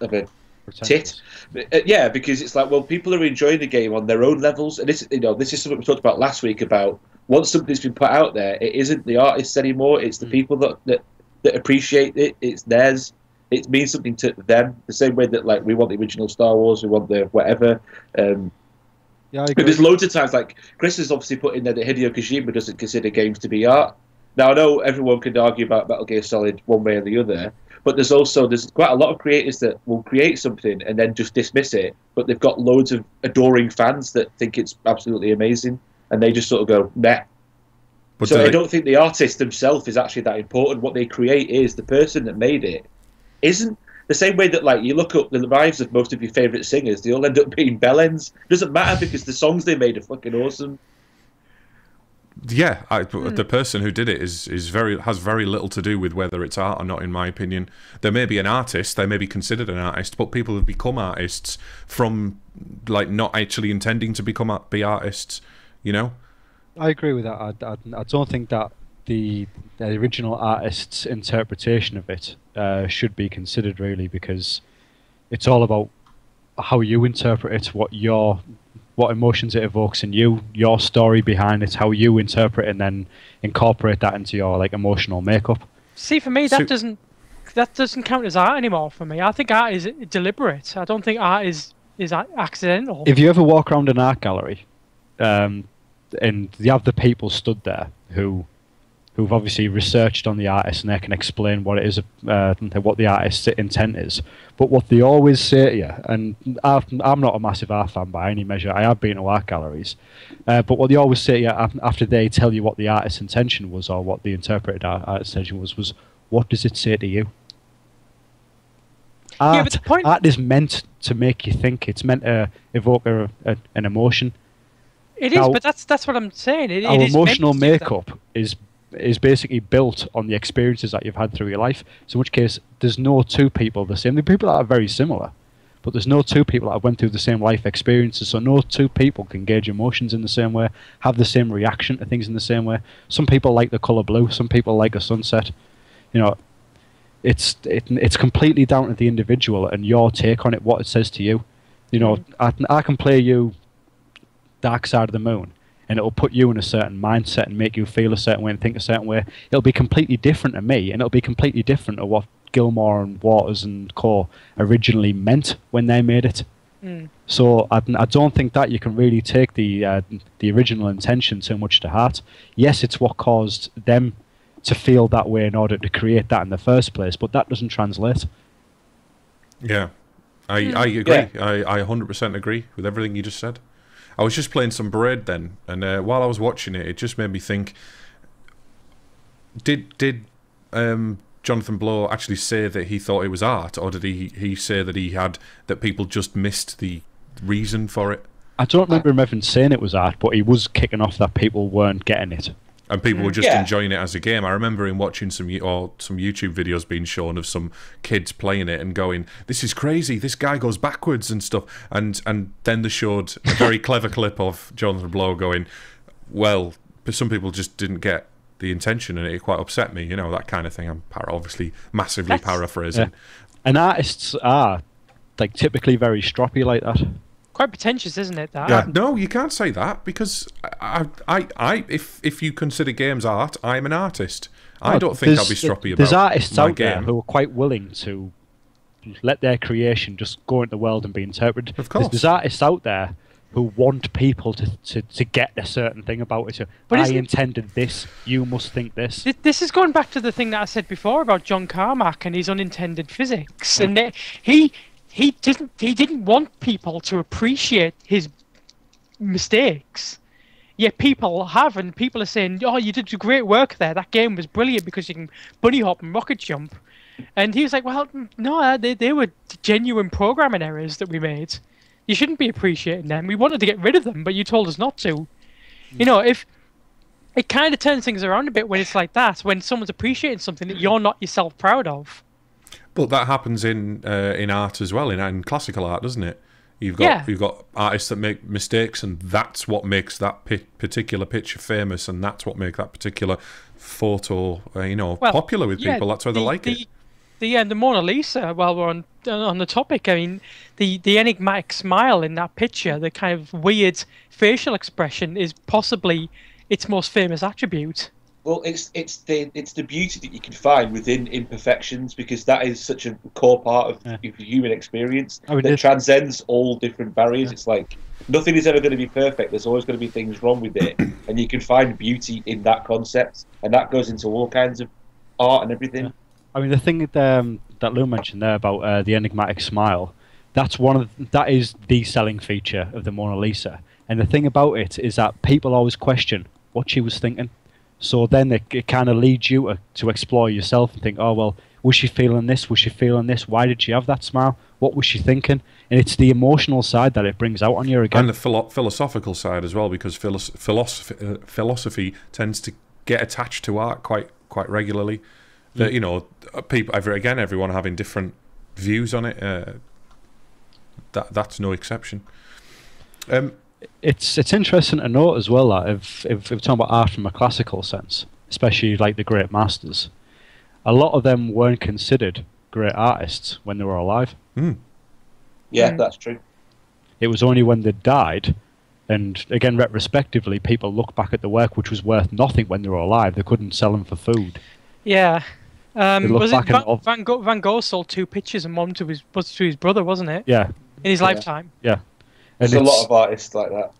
of a tit. Uh, yeah, because it's like, well, people are enjoying the game on their own levels, and this, you know, this is something we talked about last week about once something's been put out there, it isn't the artists anymore; it's the people that that, that appreciate it. It's theirs. It means something to them. The same way that like we want the original Star Wars, we want the whatever. Um, Yeah, there's loads of times, like Chris has obviously put in there that Hideo Kojima doesn't consider games to be art. Now I know everyone can argue about Metal Gear Solid one way or the other, but there's also there's quite a lot of creators that will create something and then just dismiss it, but they've got loads of adoring fans that think it's absolutely amazing, and they just sort of go nah. But so I they- don't think the artist themselves is actually that important. What they create is the person that made it isn't the same way that like you look up the lives of most of your favorite singers, they all end up being bellends. Doesn't matter because the songs they made are fucking awesome. Yeah, I, the person who did it is is very has very little to do with whether it's art or not. In my opinion, there may be an artist, they may be considered an artist, but people have become artists from like not actually intending to become be artists. You know, I agree with that. I, I, I don't think that the, the original artist's interpretation of it uh, should be considered really because it's all about how you interpret it, what your what emotions it evokes in you, your story behind it, how you interpret and then incorporate that into your like emotional makeup. See, for me, that So- doesn't that doesn't count as art anymore. For me, I think art is deliberate. I don't think art is is accidental. If you ever walk around an art gallery, um, and you have the people stood there who, who've obviously researched on the artist and they can explain what it is, uh, what the artist's intent is. But what they always say to you, and I've, I'm not a massive art fan by any measure. I have been to art galleries, uh, but what they always say to you after they tell you what the artist's intention was or what the interpreted art, artist's intention was, was what does it say to you? Art, Yeah, but the point- art is meant to make you think. It's meant to evoke a, a, an emotion. it is, now- but that's that's what I'm saying. It, Our it emotional to do that. makeup is is basically built on the experiences that you've had through your life. So in which case, there's no two people the same. The people that are very similar, but there's no two people that have went through the same life experiences. So no two people can gauge emotions in the same way, have the same reaction to things in the same way. Some people like the color blue. Some people like a sunset. You know, it's it, it's completely down to the individual and your take on it, what it says to you. You know, mm-hmm. I, I can play you Dark Side of the Moon, and it'll put you in a certain mindset and make you feel a certain way and think a certain way. It'll be completely different to me, and it'll be completely different to what Gilmour and Waters and Co. originally meant when they made it. Mm. So I, I don't think that you can really take the uh, the original intention too much to heart. Yes, it's what caused them to feel that way in order to create that in the first place, but that doesn't translate. yeah, I I agree. I I 100% agree with everything you just said. I was just playing some Braid then, and uh, while I was watching it, it just made me think. Did did um, Jonathan Blow actually say that he thought it was art, or did he he say that he had that people just missed the reason for it, I don't remember him even saying it was art, but he was kicking off that people weren't getting it. And people were just Yeah. enjoying it as a game? I remember him watching some or some YouTube videos being shown of some kids playing it and going, "This is crazy! This guy goes backwards and stuff." And and then they showed a very (laughs) clever clip of Jonathan Blow going, "Well, but some people just didn't get." The intention and it quite upset me, you know that kind of thing. I'm obviously massively That's- paraphrasing. And artists are like typically very stroppy like that. Quite pretentious, isn't it? That Yeah, no, you can't say that because I, I, I, if if you consider games art, I'm an artist. I oh, don't think I'll be stroppy about it. There's artists my out there who are quite willing to let their creation just go into the world and be interpreted. Of There's- course. There's, artists out there who want people to, to, to get a certain thing about it. So, But I intended this, you must think this. This is going back to the thing that I said before about John Carmack and his unintended physics, and mm. he he didn't he didn't want people to appreciate his mistakes. Yet people have, and people are saying, "Oh, you did great work there. That game was brilliant because you can bunny hop and rocket jump." And he was like, "Well, mm, no, uh, they they were genuine programming errors that we made. You shouldn't be appreciating them. We wanted to get rid of them, but you told us not to." You know, if it kind of turns things around a bit when it's like that, when someone's appreciating something that you're not yourself proud of. But that happens in uh, in art as well, in, in classical art, doesn't it? You've got Yeah. you've got artists that make mistakes, and that's what makes that pi- particular picture famous, and that's what makes that particular photo, uh, you know, Well, popular with yeah, people. That's why they the- like the, it. The uh, the Mona Lisa. While we're on on the topic, I mean, the the enigmatic smile in that picture, the kind of weird facial expression, is possibly its most famous attribute. Well, it's it's the it's the beauty that you can find within imperfections because that is such a core part of Yeah. of human experience I mean, that it- transcends all different barriers. It's like nothing is ever going to be perfect. There's always going to be things wrong with it, (clears throat) and you can find beauty in that concept, and that goes into all kinds of art and everything. I mean, the thing that, um, that Lew mentioned there about uh, the enigmatic smile, that's one of the, that is the selling feature of the Mona Lisa. And the thing about it is that people always question what she was thinking. So then it, it kind of leads you to, to explore yourself and think, oh well, was she feeling this? Was she feeling this? Why did she have that smile? What was she thinking? And it's the emotional side that it brings out on you again. and the philo- philosophical side as well, because philos- philosophy uh, philosophy tends to get attached to art quite quite regularly. That you know, uh, people every, again, everyone having different views on it. Uh, that that's no exception. Um, it's it's interesting to note as well that if, if, if we're talking about art from a classical sense, especially like the great masters, a lot of them weren't considered great artists when they were alive. hmm. Yeah, Mm. that's true. It was only when they died, and again retrospectively, people look back at the work which was worth nothing when they were alive. They couldn't sell them for food. Yeah. Um, They look was it back and Van, Van, Gogh, Van Gogh sold two pictures and one to his was to his brother, wasn't it? Yeah, In his Yeah. lifetime. and There's a it's- lot of artists like that.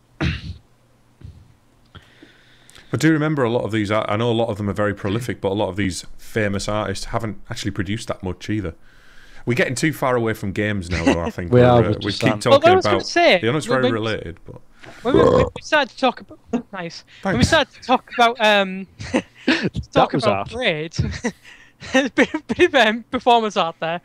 I do remember a lot of these. I know a lot of them are very prolific, but a lot of these famous artists haven't actually produced that much either. We're getting too far away from games now, though. I think (laughs) We We're, uh, we're we just keep talking Well, I was gonna about. say, you know, it's very related, but When we, when we (laughs) started to talk about nice, when we started to talk about um, (laughs) that talk about art. braids, there's (laughs) a bit, bit of um, performance art there.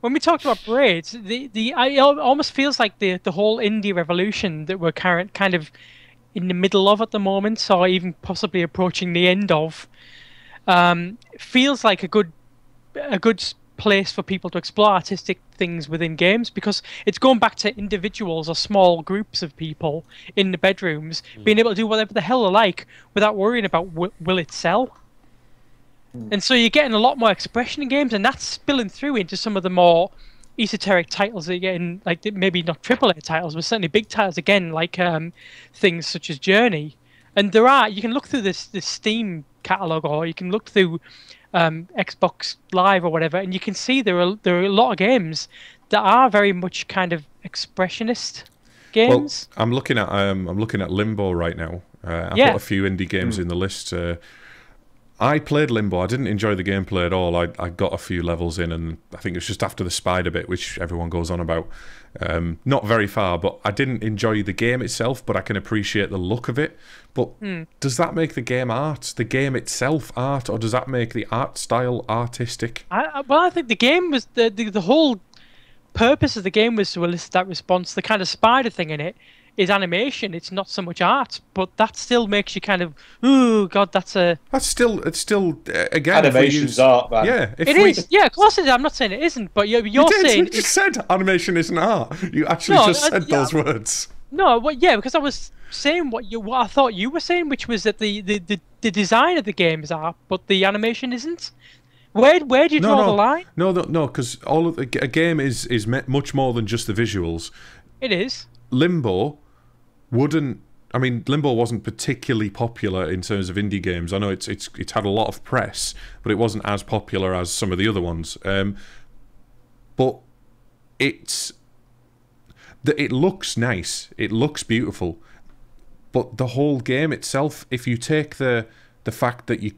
When we talked about braids, the the I, it almost feels like the the whole indie revolution that we're current kind of in the middle of at the moment, or even possibly approaching the end of, um, feels like a good a good place for people to explore artistic things within games because it's going back to individuals or small groups of people in the bedrooms being able to do whatever the hell they like without worrying about w- will it sell. And so you're getting a lot more expression in games, and that's spilling through into some of the more esoteric titles that you're getting, like maybe not triple A titles, but certainly big titles again, like um, things such as Journey. And there are you can look through this this Steam catalog, or you can look through um, Xbox Live or whatever, and you can see there are there are a lot of games that are very much kind of expressionist games. Well, I'm looking at um, I'm looking at Limbo right now. Uh, I've Yeah. got a few indie games in the list. Uh, I played Limbo. I didn't enjoy the gameplay at all. I, I got a few levels in, and I think it was just after the spider bit, which everyone goes on about. Um, not very far, but I didn't enjoy the game itself. But I can appreciate the look of it. But does that make the game art? The game itself art, or does that make the art style artistic? I, I- well, I think the game was the, the the whole purpose of the game was to elicit that response. The kind of spider thing in it is animation. It's not so much art, but that still makes you kind of, ooh, god, that's a. That's still it's still uh, again Animation's use- art, man. Yeah, if It we, is, yeah, of course it is. I'm not saying it isn't, but you're, You you're did. saying You just said animation isn't art. You actually No, just uh, said yeah. those words. No, well, yeah, because I was saying what you what I thought you were saying, which was that the, the, the, the design of the game is art, but the animation isn't. Where where do you No, draw no, the line? no, no, no, because all of the, a game is is much more than just the visuals. It is. Limbo wouldn't. I mean, Limbo wasn't particularly popular in terms of indie games. I know it's it's it's had a lot of press, but it wasn't as popular as some of the other ones. Um, but it's that it looks nice. It looks beautiful, but the whole game itself, if you take the the fact that you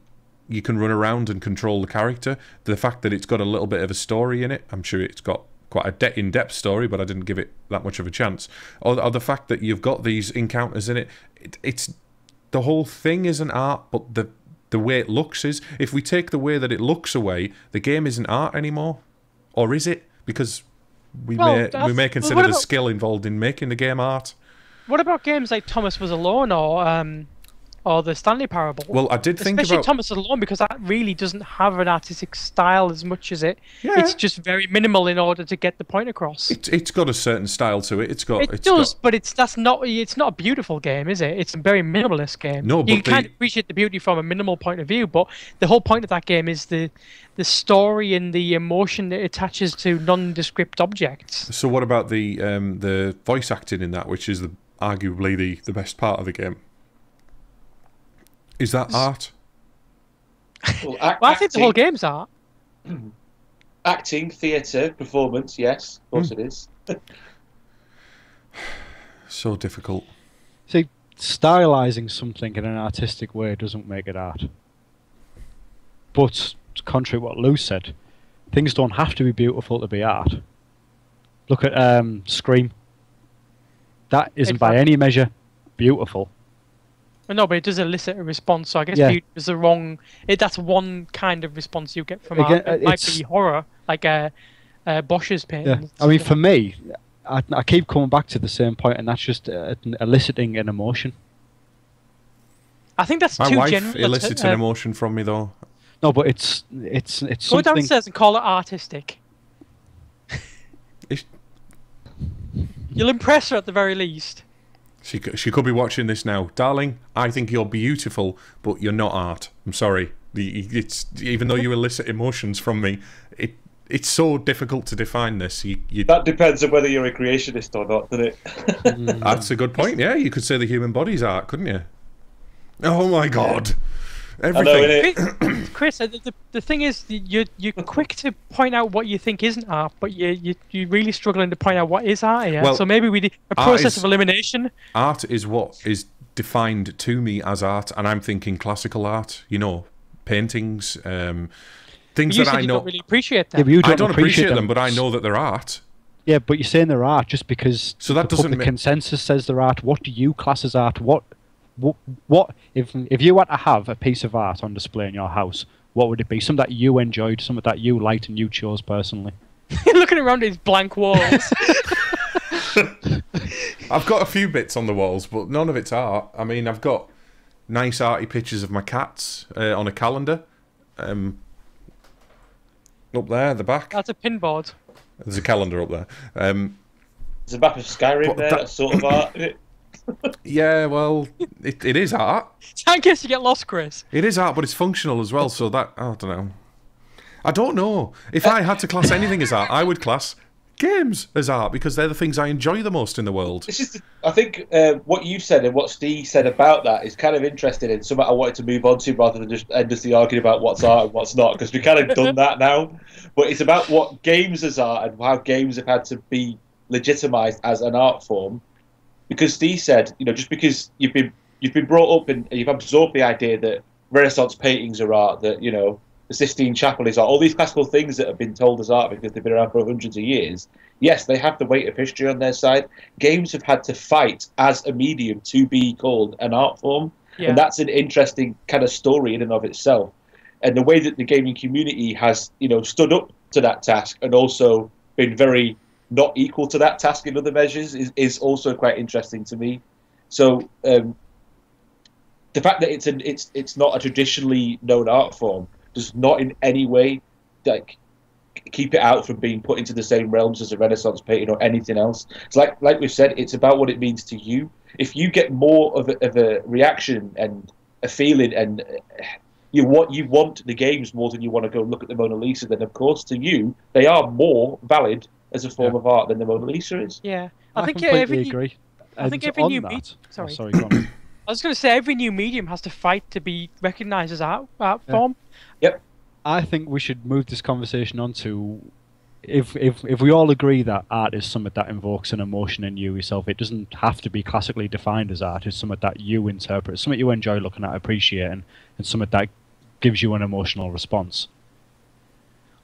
you can run around and control the character, the fact that it's got a little bit of a story in it, I'm sure it's got quite a de- in-depth story, but I didn't give it that much of a chance. Or, or the fact that you've got these encounters in it, it, it's the whole thing isn't art, but the the way it looks is. If we take the way that it looks away, the game isn't art anymore, or is it? Because we Well, may we may well, consider what the skill involved in making the game art. What about games like Thomas Was Alone or um, or the Stanley Parable. Well, I did think Especially about Thomas the Alone because that really doesn't have an artistic style as much as it. Yeah. It's just very minimal in order to get the point across. it, it's got a certain style to it. It's got It it's does, got, but it's that's not it's not a beautiful game, is it? It's a very minimalist game. No, you but can the- appreciate the beauty from a minimal point of view, but the whole point of that game is the the story and the emotion that attaches to nondescript objects. So what about the um, the voice acting in that, which is the arguably the, the best part of the game? Is that art? Well, act- (laughs) Well, I think the whole game's art. (clears throat) acting, theatre, performance. Yes, of course it is. (sighs) So difficult. See, stylizing something in an artistic way doesn't make it art. But contrary to what Lew said, things don't have to be beautiful to be art. Look at um, Scream. That isn't by any measure beautiful. Well, no, but it does elicit a response. So I guess Yeah. beauty is the wrong. It, that's one kind of response you get from Again, art. It uh, might be horror, like uh, uh, Bosch's painting. Yeah. I mean, for me, I, I keep coming back to the same point, and that's just uh, eliciting an emotion. I think that's My too wife general. elicits uh, an emotion from me though. No, but it's it's it's Go something. downstairs and call it artistic. You'll impress her at the very least. She c- she could be watching this now, darling. I think you're beautiful, but you're not art. I'm sorry. It's even though you elicit emotions from me, it it's so difficult to define this. You, you That depends on whether you're a creationist or not, doesn't it? Mm. that's a good point. Yeah, you could say the human body's art, couldn't you? Oh my god, I know, everything. innit? (clears throat) Chris, uh, the, the, the thing is, you're you're quick to point out what you think isn't art, but you you you're really struggling to point out what is art. Yeah. Well, so maybe we did a process is- of elimination. art is what is defined to me as art, and I'm thinking classical art. You know, paintings, um, things You that said I you know. don't really appreciate Yeah, them. but you I don't appreciate them, them, but I know that they're art. Yeah, but you're saying they're art just because So that the doesn't public ma- consensus says they're art. What do you class as art? What, what, what? If if you had to have a piece of art on display in your house, what would it be? Something that you enjoyed, something that you liked and you chose personally. (laughs) Looking around these blank walls. (laughs) I've got a few bits on the walls, but none of it's art. I mean, I've got nice arty pictures of my cats uh, on a calendar. Um, up there, at the back. That's a pinboard. There's a calendar up there. Um, There's a map of Skyrim there, that- that's sort of art. (coughs) innit? yeah, well, it, it is art. (laughs) In case you get lost, Chris. It is art, but it's functional as well. So that I don't know. I don't know. If I had to class anything as art, I would class games as art because they're the things I enjoy the most in the world. It's just, I think uh, what you said and what Steve said about that is kind of interesting and something I wanted to move on to rather than just endlessly arguing about what's art and what's not because we've kind of done that now. But it's about what games as art and how games have had to be legitimized as an art form. Because Steve said, you know, just because you've been you've been brought up and you've absorbed the idea that Renaissance paintings are art, that you know the Sistine Chapel is art, all these classical things that have been told as art because they've been around for hundreds of years. Yes, they have the weight of history on their side. Games have had to fight as a medium to be called an art form, Yeah. and that's an interesting kind of story in and of itself. And the way that the gaming community has, you know, stood up to that task and also been very not equal to that task in other measures is, is also quite interesting to me. So um, the fact that it's an it's it's not a traditionally known art form does not in any way like keep it out from being put into the same realms as a Renaissance painting or anything else. It's like like we've said, it's about what it means to you. If you get more of a, of a reaction and a feeling and you want you want the games more than you want to go look at the Mona Lisa, then of course to you they are more valid as a form Yeah. of art than the Mona Lisa is. Yeah. I, I, think uh, completely every agree. I think every new that, meet- oh, sorry. sorry, go on. (coughs) I was going to say every new medium has to fight to be recognised as art, art Yeah. form. I think we should move this conversation on to if if if we all agree that art is something that invokes an emotion in you yourself, it doesn't have to be classically defined as art. It's something that you interpret, something you enjoy looking at, appreciating, and something that gives you an emotional response.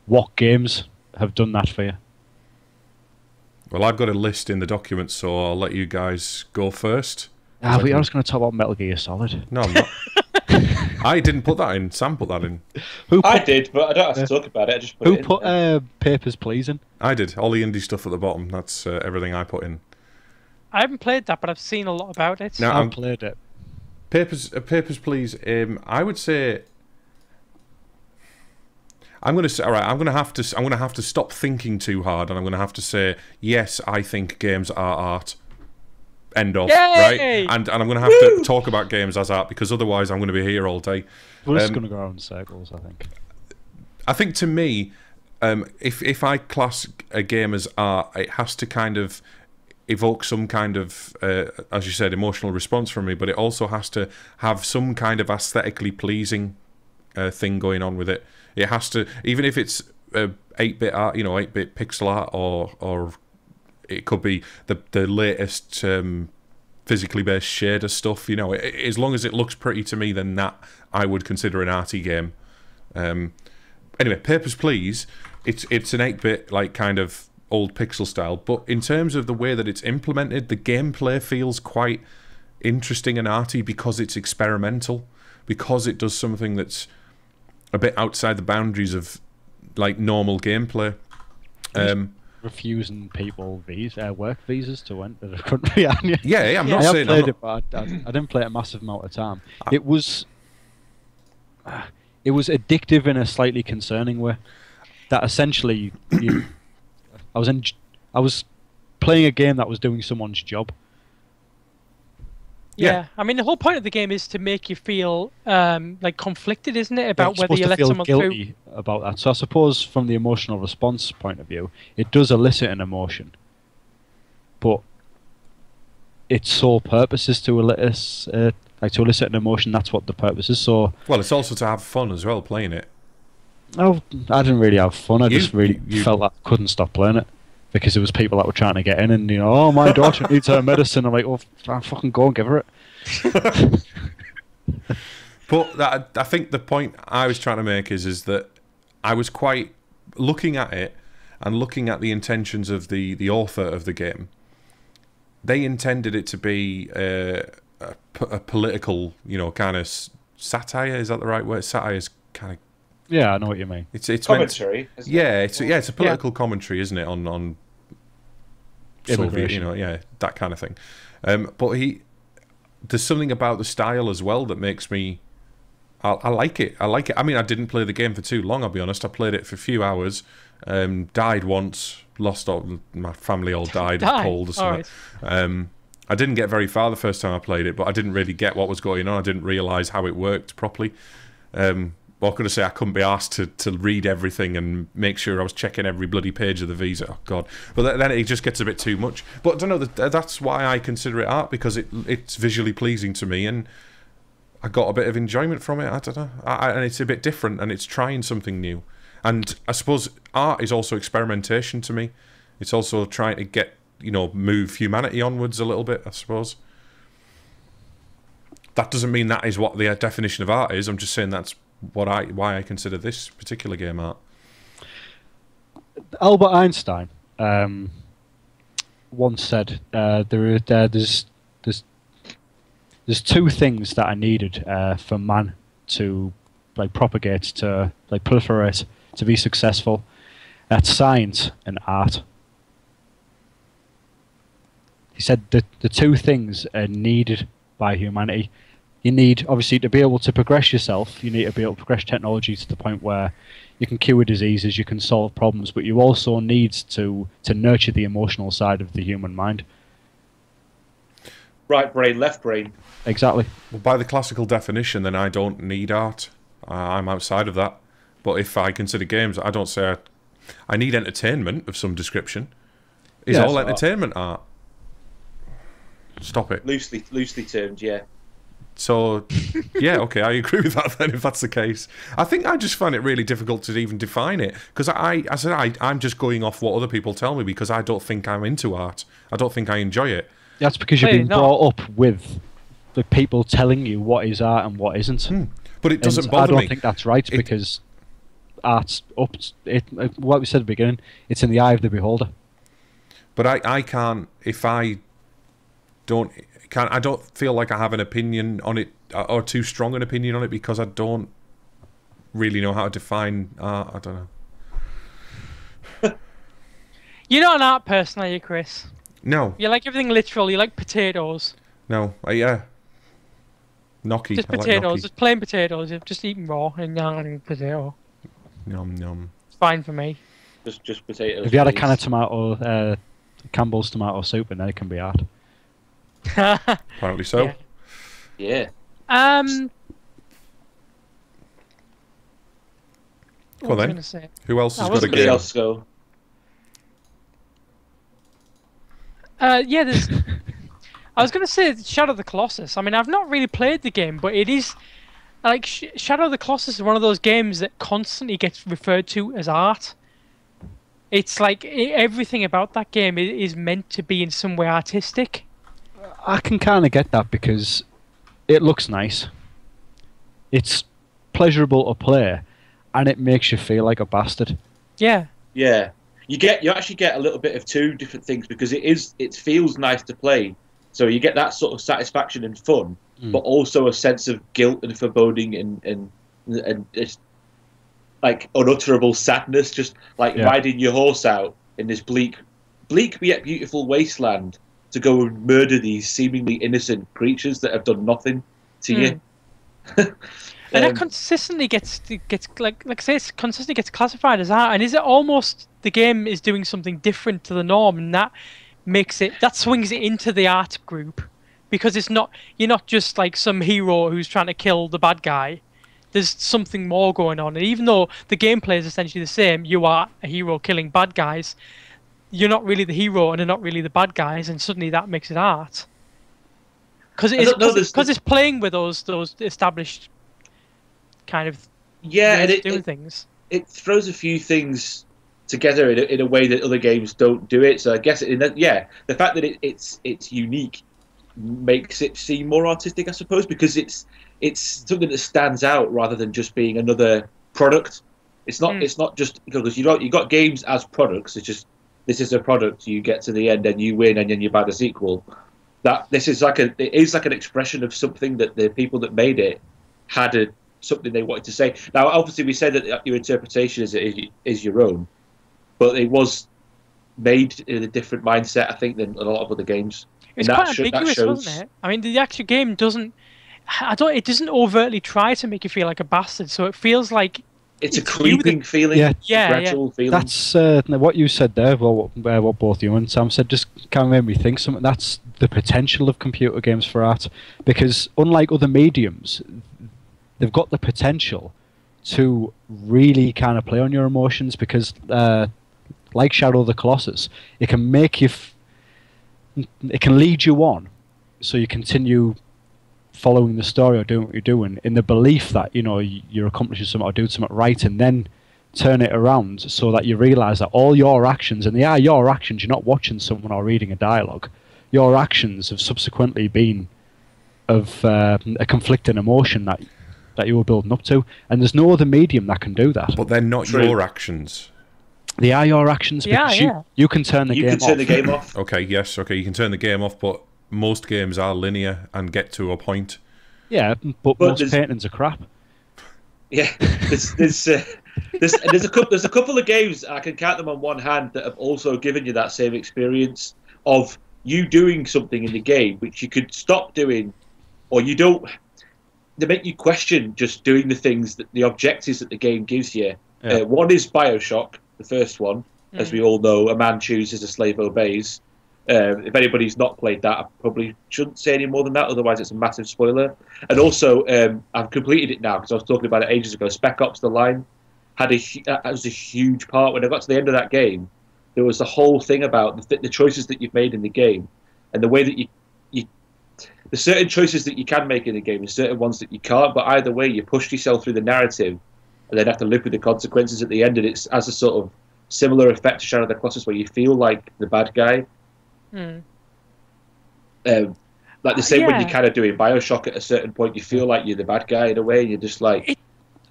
What games have done that for you? Well, I've got a list in the document, so I'll let you guys go first. Ah, we Second. are just going to talk about Metal Gear Solid. No, I'm not. (laughs) I didn't put that in. Sam put that in. Who I did, but I don't have to talk about it. I just put it who in put uh, Papers, Please in? I did. All the indie stuff at the bottom. That's uh, everything I put in. I haven't played that, but I've seen a lot about it. Now, I've I'm- played it. Papers, uh, papers, please. Um, I would say. I'm gonna say, all right. I'm gonna have to. I'm gonna have to stop thinking too hard, and I'm gonna have to say, yes, I think games are art. End of. Yay! Right. And and I'm gonna have to talk about games as art because otherwise I'm gonna be here all day. We're just Um, going to go around in circles, I think. I think to me, um, if if I class a game as art, it has to kind of evoke some kind of, uh, as you said, emotional response from me. But it also has to have some kind of aesthetically pleasing uh, thing going on with it. It has to, even if it's eight bit art, you know, eight bit pixel art, or or it could be the the latest. Um, physically based shader stuff you know a- as long as it looks pretty to me then that i would consider an arty game um, anyway, Papers Please, it's it's an eight bit like kind of old pixel style, but in terms of the way that it's implemented, the gameplay feels quite interesting and arty because it's experimental, because it does something that's a bit outside the boundaries of like normal gameplay. Um, Refusing people visa, uh, work visas to enter the country, (laughs) aren't you? yeah, yeah, I'm Yeah. not I have saying I'm not- it, but I, I, (clears throat) I didn't play it a massive amount of time. It was, uh, (sighs) it was addictive in a slightly concerning way. That essentially, you, (coughs) I was in, I was playing a game that was doing someone's job. Yeah. Yeah. I mean, the whole point of the game is to make you feel um, like conflicted, isn't it, about You're whether you supposed let to feel someone through? guilty about that. So I suppose from the emotional response point of view, it does elicit an emotion, but its sole purpose is to elicit, uh, like to elicit an emotion. That's what the purpose is. So well, it's also to have fun as well playing it. Oh, I didn't really have fun. I You- just really you- felt like I couldn't stop playing it because there was people that were trying to get in, and you know, oh, my daughter needs her medicine. I'm like, oh, f- fucking go and give her it. (laughs) But that, I think the point I was trying to make is is that I was quite looking at it and looking at the intentions of the the author of the game. They intended it to be uh, a, a political, you know, kind of satire. Is that the right word? Satire is kind of Yeah, I know what you mean. it's it's Commentary. isn't it? yeah, it's yeah, it's a political commentary, isn't it? On on Soviet, you know, yeah, that kind of thing. Um, but he, there's something about the style as well that makes me. I, I like it. I like it. I mean, I didn't play the game for too long. I'll be honest. I played it for a few hours. Um, died once. Lost all my family. All (laughs) died of cold or something. Alright. Um, I didn't get very far the first time I played it, but I didn't really get what was going on. I didn't realise how it worked properly. Um, what could I say? I couldn't be asked to, to read everything and make sure I was checking every bloody page of the visa. Oh God! But then it just gets a bit too much. But I don't know. That's why I consider it art because it it's visually pleasing to me and I got a bit of enjoyment from it. I don't know, I- and it's a bit different and it's trying something new. And I suppose art is also experimentation to me. It's also trying to get you know move humanity onwards a little bit. I suppose. That doesn't mean that is what the definition of art is. I'm just saying that's what I why I consider this particular game art. Albert Einstein um, once said uh, there, are- uh, there's there's there's two things that are needed uh, for man to like propagate to like proliferate to be successful. That's science and art. He said that the two things are needed by humanity. You need obviously to be able to progress yourself. You need to be able to progress technology to the point where you can cure diseases, you can solve problems, but you also need to to nurture the emotional side of the human mind. Right brain, left brain. Exactly. Well, by the classical definition, then I don't need art. Uh, I'm outside of that. But if I consider games, I don't say I, I need entertainment of some description. Is Yeah, all so- entertainment art? Stop it. Loosely, loosely termed, yeah. So, yeah, (laughs) okay, I agree with that then if that's the case. I think I just find it really difficult to even define it because I, I said I, I'm just going off what other people tell me because I don't think I'm into art. I don't think I enjoy it. That's because you've Clearly been not. brought up with the people telling you what is art and what isn't. Hmm. But it doesn't bother. me. I don't me. think that's right It- because art's up. It, what we said at the beginning, it's in the eye of the beholder. But I, I can't if I don't can I don't feel like I have an opinion on it uh, or too strong an opinion on it because I don't really know how to define art. I don't know. (laughs) You're not an art person, are you, Chris? No, You like everything literal. You like potatoes. no, uh, yeah. Gnocchi. Just I like potatoes, gnocchi. just plain potatoes. Just eat them raw and yum, potato. Yum yum. It's fine for me. Just just potatoes. If you had a can of tomato, uh, Campbell's tomato soup, and then it can be hard. (laughs) Apparently so. Yeah. Yeah. um. Go what on was I then. gonna say? Who else I has got a game? else go. Uh, yeah, there's. (laughs) I was gonna say Shadow of the Colossus. I mean, I've not really played the game, but it is like Sh- Shadow of the Colossus is one of those games that constantly gets referred to as art. It's like everything about that game is meant to be in some way artistic. I can kind of get that because it looks nice. It's pleasurable to play, and it makes you feel like a bastard. Yeah, Yeah, you get you actually get a little bit of two different things because it is it feels nice to play, so you get that sort of satisfaction and fun, Mm. but also a sense of guilt and foreboding and and and just like unutterable sadness, just like Yeah. riding your horse out in this bleak, bleak yet beautiful wasteland to go and murder these seemingly innocent creatures that have done nothing to you. (laughs) and Um, that consistently gets gets like like I say, it's consistently gets classified as art. And is it almost the game is doing something different to the norm, and that makes it that swings it into the art group because it's not you're not just like some hero who's trying to kill the bad guy. There's something more going on, and even though the gameplay is essentially the same, you are a hero killing bad guys. You're not really the hero, and they're not really the bad guys, and suddenly that makes it art. Because I it's don't know, there's- because it's playing with those those established kind of yeah, and it, doing it, things. it throws a few things together in a, in a way that other games don't do it. So I guess in that, yeah, the fact that it, it's it's unique makes it seem more artistic, I suppose, because it's it's something that stands out rather than just being another product. It's not Hmm. it's not just because you got you got games as products. It's just this is a product. You get to the end and you win, and then you buy the sequel. That this is like a it is like an expression of something that the people that made it had a something they wanted to say. Now, obviously, we said that your interpretation is is, your own, but it was made in a different mindset, I think, than a lot of other games. It's and that quite ambiguous, shows- wasn't it? I mean, the actual game doesn't. I don't. It doesn't overtly try to make you feel like a bastard. So it feels like It's a It's you that- creeping feeling, Yeah. a Yeah, gradual feeling. That's uh, what you said there. Well, what, uh, what both you and Sam said just kind of made me think something. That's the potential of computer games for art, because unlike other mediums, they've got the potential to really kind of play on your emotions. Because, uh, like Shadow of the Colossus, it can make you, f- it can lead you on, so you continue following the story or doing what you're doing in the belief that you know you're accomplishing something or doing something right, and then turn it around so that you realize that all your actions, and they are your actions, you're not watching someone or reading a dialogue, your actions have subsequently been of uh, a conflicting emotion that that you were building up to, and there's no other medium that can do that. But they're not True. your actions. They are your actions Yeah, because you, yeah. you can turn the you game can turn off. the game off. (laughs) Okay, yes, okay, you can turn the game off, but most games are linear and get to a point. Yeah, but, But most paintings are crap. Yeah, there's there's uh, there's, there's a couple there's a couple of games I can count them on one hand that have also given you that same experience of you doing something in the game which you could stop doing, or you don't. They make you question just doing the things that the objectives that the game gives you. Yeah. Uh, one is Bioshock, the first one, as we all know, a man chooses, a slave obeys. Uh, if anybody's not played that, I probably shouldn't say any more than that, otherwise it's a massive spoiler. And also, um, I've completed it now because I was talking about it ages ago. Spec Ops: The Line had a was a huge part. When I got to the end of that game, there was the whole thing about the, th- the choices that you've made in the game and the way that you you there's certain choices that you can make in the game and certain ones that you can't. But either way, you pushed yourself through the narrative and then have to live with the consequences at the end. And it's as a sort of similar effect to Shadow of the Colossus, where you feel like the bad guy. Mm. Um, like the same when you Yeah. kind of do in Bioshock at a certain point, you feel like you're the bad guy in a way. And you're just like It-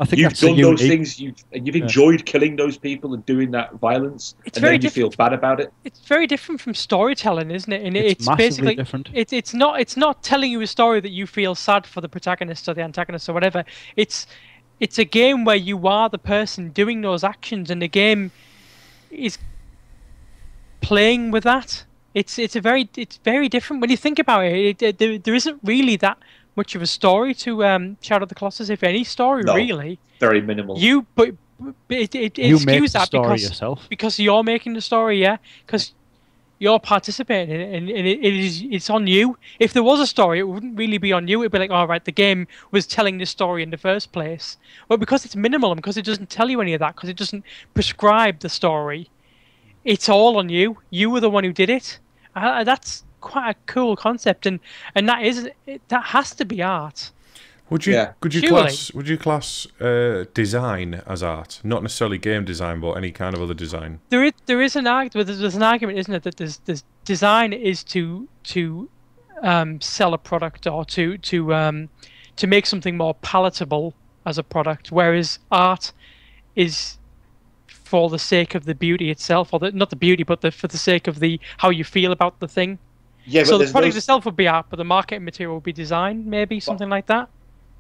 I think you've done those unique- things, you've and you've enjoyed killing those people and doing that violence, It's and very then you feel bad about it. It's very different from storytelling, isn't it? And It's, it's, basically different. It, it's not it's not telling you a story that you feel sad for the protagonist or the antagonist or whatever. It's it's a game where you are the person doing those actions, and the game is playing with that. It's it's a very it's very different when you think about it. it, it there, there isn't really that much of a story to um, Shadow of the Colossus, if any story No. really. Very minimal. You, but, but it, it, it You make skews the that story because yourself. because you're making the story, yeah, because you're participating in it, and, and it, it is it's on you. If there was a story, it wouldn't really be on you. It'd be like, all right, the game was telling this story in the first place, but because it's minimal and because it doesn't tell you any of that, because it doesn't prescribe the story, it's all on you. You were the one who did it. Uh, that's quite a cool concept, and and that is it, that has to be art. Would you Yeah. would you Surely. class would you class uh, design as art? Not necessarily game design, but any kind of other design. There is there is an argument. There's, there's an argument, isn't it, that there's, there's design is to to um, sell a product or to to um, to make something more palatable as a product, whereas art is for the sake of the beauty itself, or the, not the beauty, but the, for the sake of the how you feel about the thing. yeah, but so the there's product no- itself would be art, but the marketing material would be design, maybe something like that.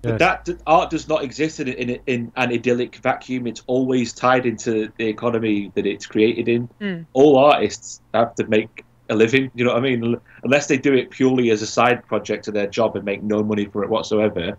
Yeah. But that that art does not exist in, in in an idyllic vacuum. It's always tied into the economy that it's created in. Mm. All artists have to make a living. You know what I mean? Unless they do it purely as a side project to their job and make no money for it whatsoever,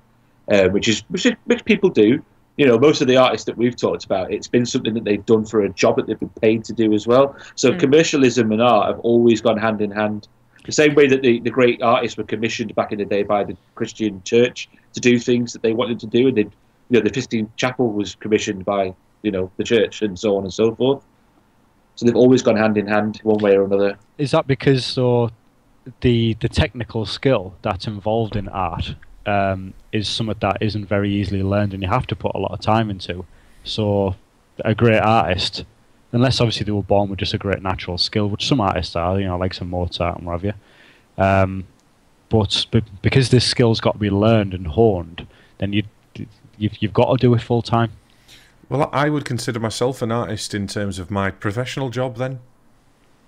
uh, which is which, is, which people do. You know, most of the artists that we've talked about, it's been something that they've done for a job that they've been paid to do as well. So Mm. commercialism and art have always gone hand in hand. The same way that the, the great artists were commissioned back in the day by the Christian church to do things that they wanted to do, and they, you know, the Sistine Chapel was commissioned by you know the church, and so on and so forth. So they've always gone hand in hand, one way or another. Is that because so the the technical skill that's involved in art um, is something that isn't very easily learned, and you have to put a lot of time into. So a great artist, unless obviously they were born with just a great natural skill, which some artists are, you know, like some Mozart and what have you. Um, but, but because this skill's got to be learned and honed, then you you've, you've got to do it full time. Well, I would consider myself an artist in terms of my professional job then,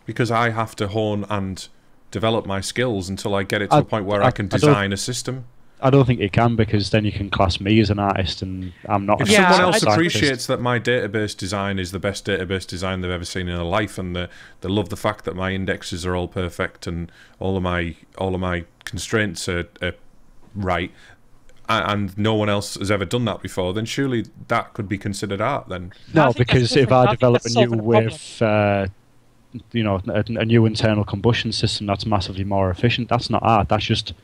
because I have to hone and develop my skills until I get it to I- a point where I, I- can design a system. I don't think you can because then you can class me as an artist, and I'm not. If a Yeah, someone else appreciates that my database design is the best database design they've ever seen in their life, and they, they love the fact that my indexes are all perfect and all of my all of my constraints are, are right, and no one else has ever done that before, then surely that could be considered art. Then No, I No, think that's because if. I I develop a new solving a problem. with, uh, you know, a, a new internal combustion system that's massively more efficient, that's not art. That's just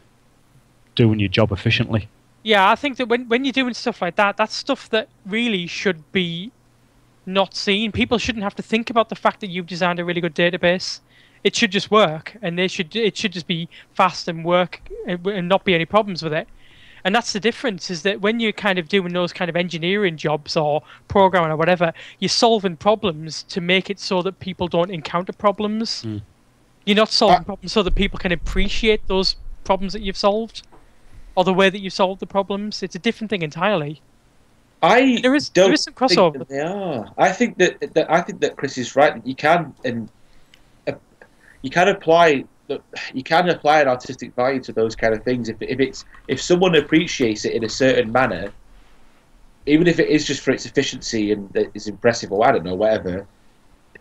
doing your job efficiently. Yeah, I think that when when you're doing stuff like that, that's stuff that really should be not seen. People shouldn't have to think about the fact that you've designed a really good database. It should just work, and they should it should just be fast and work, and and not be any problems with it. And that's the difference is that when you're kind of doing those kind of engineering jobs or programming or whatever, you're solving problems to make it so that people don't encounter problems. Mm. You're not solving Uh, problems so that people can appreciate those problems that you've solved or the way that you solve the problems. It's a different thing entirely. I There is- there is some crossover. they are. I think that, that I think that Chris is right. You can and uh, you can apply the- you can apply an artistic value to those kind of things if if it's if someone appreciates it in a certain manner, even if it is just for its efficiency and that it's impressive or I don't know whatever,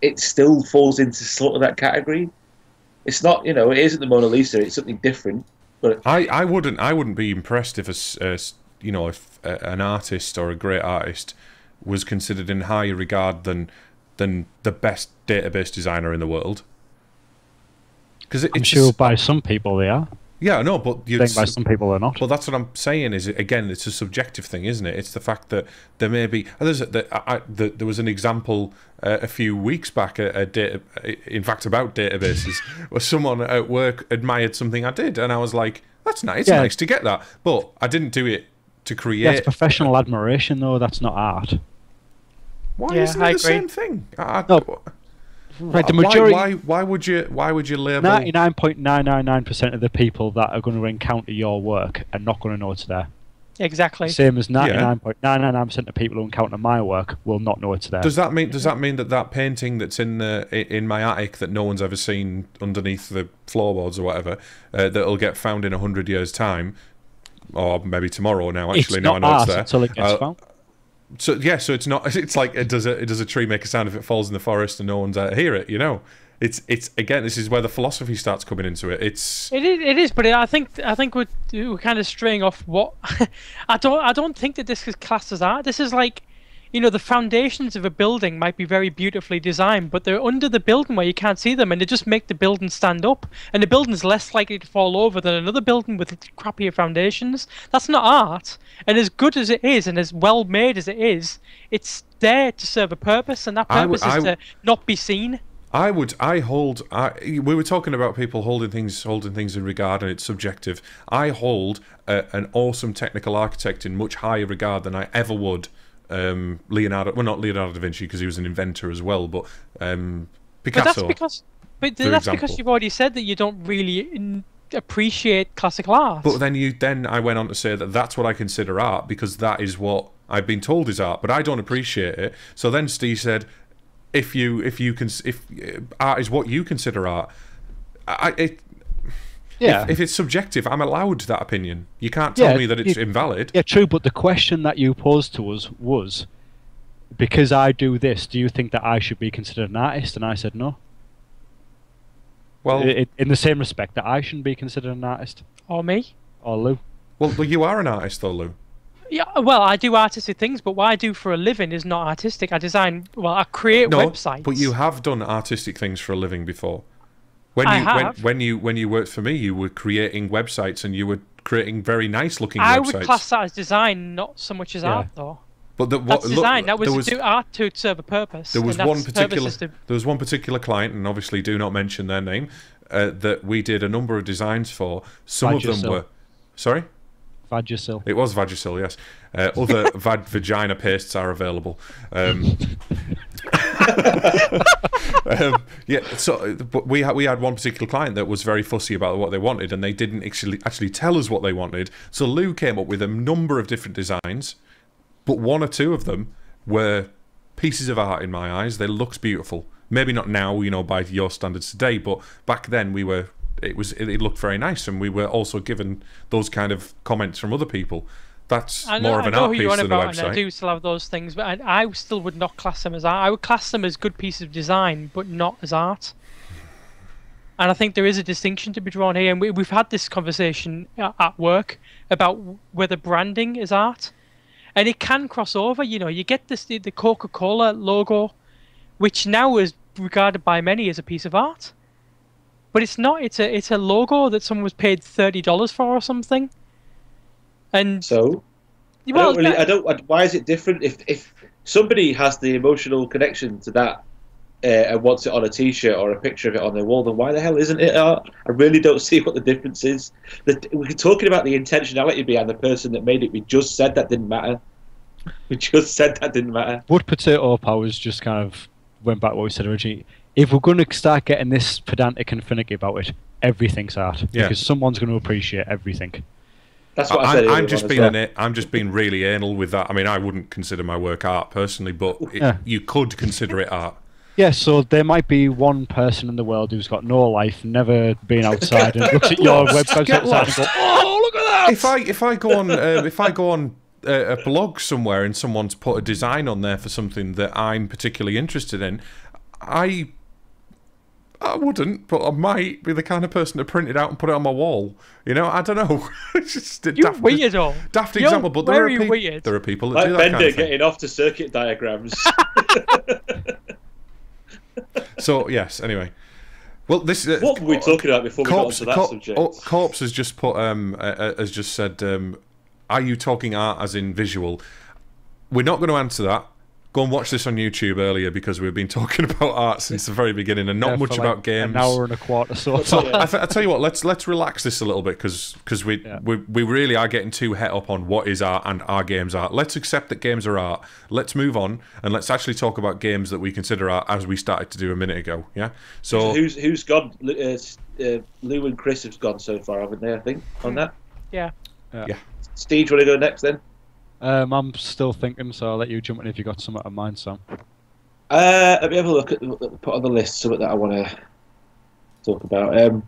it still falls into sort of that category. It's not you know it isn't the Mona Lisa. It's something different. But I, I wouldn't I wouldn't be impressed if a, s- a s- you know if a, an artist or a great artist was considered in higher regard than than the best database designer in the world. Because it, I'm it's sure just- by some people they are. Yeah no but I you think by some people they're not. Well, that's what I'm saying. Is again, it's a subjective thing, isn't it? It's the fact that there may be. There's a, the, I, I- the, there was an example uh, a few weeks back, a, a data, in fact, about databases, (laughs) where someone at work admired something I did, and I was like, "That's nice. It's Yeah. nice to get that," but I didn't do it to Yeah, create. it's professional admiration though. That's not art. why Yeah, isn't I it the agree. same thing? I, I- No, Right, the majority, Why, why, would you? Why would you label? ninety-nine point nine nine nine percent of the people that are going to encounter your work are not going to know it's there. Exactly. Same as ninety-nine point nine nine nine percent of people who encounter my work will not know it's there. Does that mean? Does that mean that that painting that's in the in my attic that no one's ever seen underneath the floorboards or whatever, uh, that'll get found in a hundred years' time, or maybe tomorrow? Now, actually, it's now I not know art it's there. until it gets Uh, found. So yeah, so it's not. (laughs) It's like it does a it does a tree make a sound if it falls in the forest and no one's uh, hear it? You know, It's it's again. This is where the philosophy starts coming into it. It's It is, it is, but I think I think we're, we're kind of straying off what (laughs) I don't I don't think that this is classed as art. This is like, you know, the foundations of a building might be very beautifully designed, but they're under the building where you can't see them, and they just make the building stand up. And the building's less likely to fall over than another building with crappier foundations. That's not art. And as good as it is, and as well made as it is, it's there to serve a purpose, and that purpose I is to not be seen. I would I hold I we were talking about people holding things holding things in regard and it's subjective. I hold a, an awesome technical architect in much higher regard than I ever would um, Leonardo. Well, not Leonardo da Vinci because he was an inventor as well, but um, But that's because, but that's because you've already said that you don't really in, appreciate classical art. But then you then I went on to say that that's what I consider art because that is what I've been told is art, but I don't appreciate it. So then Steve said, if you if you can if uh, art is what you consider art, I it, Yeah. if, if it's subjective, I'm allowed that opinion. You can't tell Yeah, me that it's you- invalid. Yeah, true, but the question that you posed to us was because I do this, do you think that I should be considered an artist? And I said no. Well, I- I- in the same respect that I shouldn't be considered an artist. or me. Or Lew. well, well, you are an artist though, Lew. Yeah, well, I do artistic things, but what I do for a living is not artistic. I design, well, I create No, websites. but you have done artistic things for a living before. When I you when, have. when you when you worked for me, you were creating websites and you were creating very nice looking I websites. would class that as design, not so much as Yeah. art, though. but the, what, That's look, design. That was, was do art to serve a purpose. there was and one that's purpose particular there was one particular client, and obviously do not mention their name, uh, that we did a number of designs for. Some of them Vagisil. were sorry. Vagisil. It was Vagisil, yes. Uh, other (laughs) vad vagina pastes are available. Um, (laughs) um, yeah, so but we had we had one particular client that was very fussy about what they wanted, and they didn't actually actually tell us what they wanted. So Lew came up with a number of different designs, but one or two of them were pieces of art in my eyes. They looked beautiful. Maybe not now, you know, by your standards today, but back then we were. It was. It, it looked very nice, and we were also given those kind of comments from other people. That's know, more of an art piece than a and I do still have those things, but I, I still would not class them as art. I would class them as good pieces of design, but not as art. And I think there is a distinction to be drawn here, and we, we've had this conversation at work about whether branding is art, and it can cross over. You know, you get this the, the Coca-Cola logo, which now is regarded by many as a piece of art, but it's not. It's a it's a logo that someone was paid thirty dollars for or something. And So I well, don't really. that- I don't. Why is it different? If if somebody has the emotional connection to that uh, and wants it on a T-shirt or a picture of it on their wall, then why the hell isn't it art? I really don't (laughs) see what the difference is. The, we're talking about the intentionality behind the person that made it. We just said that didn't matter. We just said that didn't matter. Wood Potato Powers just kind of went back to what we said originally. If we're going to start getting this pedantic and finicky about it, everything's art. Yeah. Because someone's going to appreciate everything. That's what I, I, said. I'm, I'm just being well. an, I'm just being really anal with that. I mean, I wouldn't consider my work art personally, but it, Yeah. you could consider it art. Yeah, so there might be one person in the world who's got no life, never been (laughs) outside, and looks at your website outside and go, "Oh, look at that!" If I if I go on uh, if I go on uh, a blog somewhere and someone's put a design on there for something that I'm particularly interested in, I I wouldn't, but I might be the kind of person to print it out and put it on my wall. You know, I don't know. (laughs) it's just a You daft, weirdo. daft You're example, but there are, very peop- weird. there are people that Like do that Bender kind of thing. getting off to circuit diagrams. (laughs) (laughs) So yes, anyway. Well, this uh, what were we talking about before we Corpse, got onto that Cor- subject? oh, Corpse has just put um uh, uh, has just said um, are you talking art as in visual? We're not going to answer that. Go and watch this on YouTube earlier because we've been (laughs) talking about art since the very beginning and not Yeah, much for about games. An hour and a quarter, so. So Yeah. I, th- I tell you what, let's let's relax this a little bit because because we, Yeah. we we really are getting too het up on what is art and are games art. Let's accept that games are art. Let's move on and let's actually talk about games that we consider art as we started to do a minute ago. Yeah. So who's who's gone? Uh, uh, Lew and Chris have gone so far, haven't they? I think on that. Yeah. Steve, do you want to go next then? Um, I'm still thinking, so I'll let you jump in if you've got something in mind, Sam. Uh, let me have a look at put on the list something that I want to talk about. Um,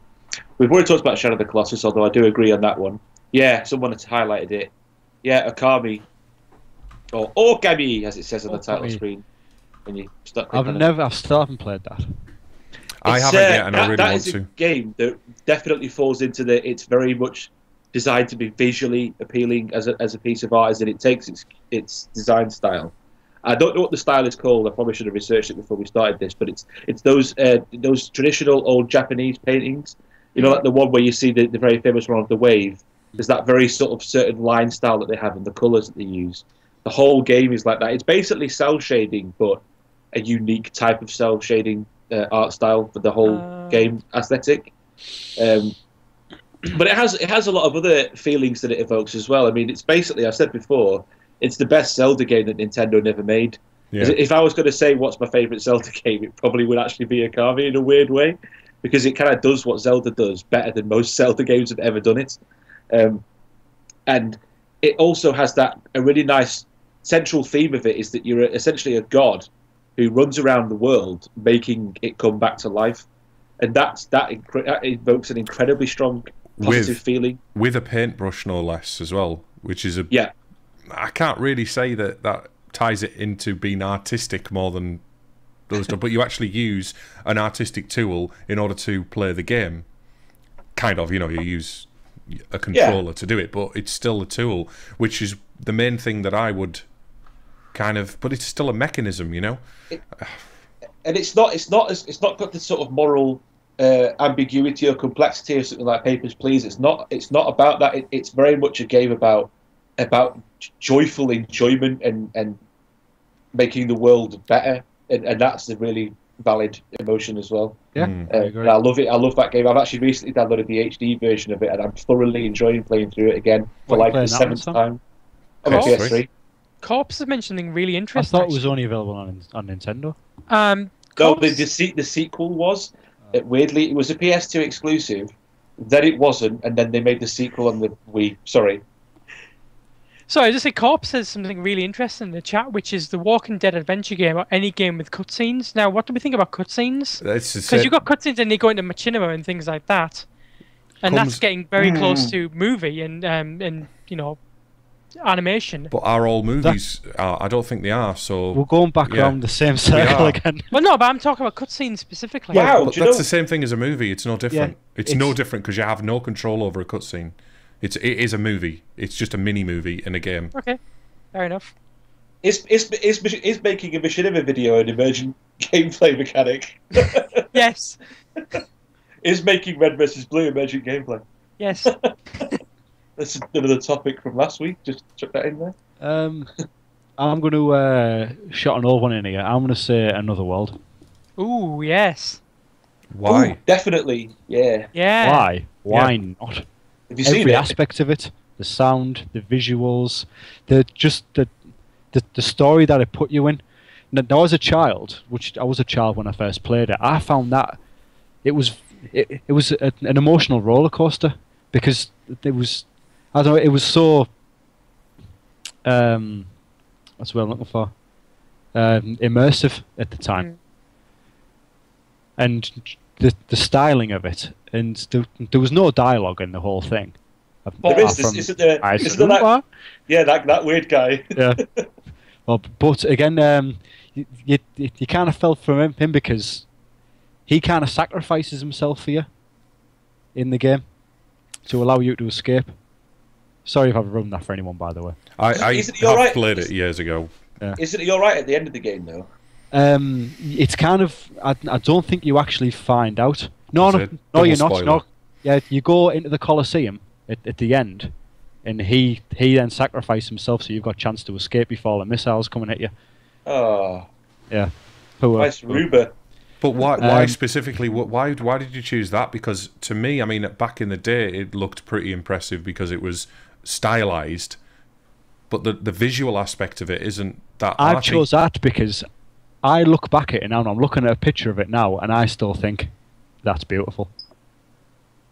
we've already talked about Shadow of the Colossus, although I do agree on that one. Yeah, someone has highlighted it. Yeah, Okami or Origami, as it says on the title Okami. screen. When you start I've clicking it. never, I still haven't played that. I haven't uh, yet, and I really that want is a game that definitely falls into the. It's very much designed to be visually appealing as a, as a piece of art, as it takes its its design style. I don't know what the style is called. I probably should have researched it before we started this, but it's it's those uh, those traditional old Japanese paintings. You know, like the one where you see the, the very famous one of the wave. There's that very sort of certain line style that they have and the colours that they use. The whole game is like that. It's basically cell shading, but a unique type of cell shading uh, art style for the whole Uh. game aesthetic. Um, but it has it has a lot of other feelings that it evokes as well. I mean, it's basically I said before, it's the best Zelda game that Nintendo never made. Yeah. If I was going to say what's my favourite Zelda (laughs) game, it probably would actually be Okami in a weird way, because it kind of does what Zelda does better than most (laughs) Zelda games have ever done it. Um, and it also has that a really nice central theme of it is that you're essentially a god who runs around the world making it come back to life, and that's that, that evokes an incredibly strong positive With- feeling. with a paintbrush no less as well, which is a Yeah, I can't really say that that ties it into being artistic more than those stuff, but you actually use an artistic tool in order to play the game. Kind of, you know, you use a controller to do it, but it's still a tool, which is the main thing that I would kind of. But it's still a mechanism, you know. and it's not it's not as it's not got the sort of moral uh, ambiguity or complexity of something like Papers Please. It's not it's not about that. It, it's very much a game about about joyful enjoyment and and making the world better, and, and that's the really valid emotion as well. Yeah, Mm. I Uh, agree. I love it. I love that game. I've actually recently downloaded the HD version of it, and I'm thoroughly enjoying playing through it again for What like the playing that on, seventh time. On my PS3? PS3. Corpse has mentioned something really interesting. I thought it was only available on on Nintendo. Um, No, the, the, the sequel was. It, weirdly, it was a PS2 exclusive. Then it wasn't, and then they made the sequel on the Wii. Sorry. Sorry, I just say Corp says something really interesting in the chat, which is the Walking Dead adventure game or any game with cutscenes. Now, what do we think about cutscenes? Because you've got cutscenes and they go into machinima and things like that, and Comes- that's getting very close Mm. to movie and um, and you know animation. but are all movies? Are, I don't think they are. So We're going back Yeah. around the same circle again. (laughs) Well, no, but I'm talking about cutscenes specifically. Wow. But that's know- the same thing as a movie. It's no different. it's, it's- no different because you have no control over a cutscene. It's it is a movie. It's just a mini movie in a game. Okay, fair enough. Is, is, is, is making a Machinima video an emergent gameplay mechanic? (laughs) Yes, (laughs) is making Red versus Blue emergent gameplay? yes. That's another topic from last week. Just chuck that in there. Um, I'm going to uh, shot an old one in here. I'm going to say Another World. Ooh, yes. Why? Ooh, definitely. Yeah. Yeah. Why? Why not? Have you seen Every it? aspect of it, the sound, the visuals, the just the the, the story that it put you in. Now, now, as a child, which I was a child when I first played it, I found that it was it, it was a, an emotional roller coaster because there was I don't know it was so um what's what I'm looking for um, immersive at the time Mm. and the the styling of it and there, there was no dialogue in the whole thing. There apart is. This, from, isn't there? I isn't there that, yeah, that, that weird guy. yeah. (laughs) Well, but again, um, you, you, you kind of felt for him, him because he kind of sacrifices himself for you in the game to allow you to escape. Sorry if I've ruined that for anyone, by the way. I, I Isn't he have alright? played it years ago. Isn't he all right at the end of the game though? Um, it's kind of. I, I don't think you actually find out. No, Is no, it? no, Double you're not. spoiler. No, yeah, you go into the Colosseum at, at the end, and he he then sacrificed himself, so you've got a chance to escape before the missiles coming at you. Oh, Yeah, Poor, nice poor- Ruba. But why? Why Um, specifically? wh- Why? Why did you choose that? Because to me, I mean, back in the day, it looked pretty impressive because it was stylized, but the the visual aspect of it isn't that. I arty. chose that because I look back at it now and I'm looking at a picture of it now and I still think that's beautiful.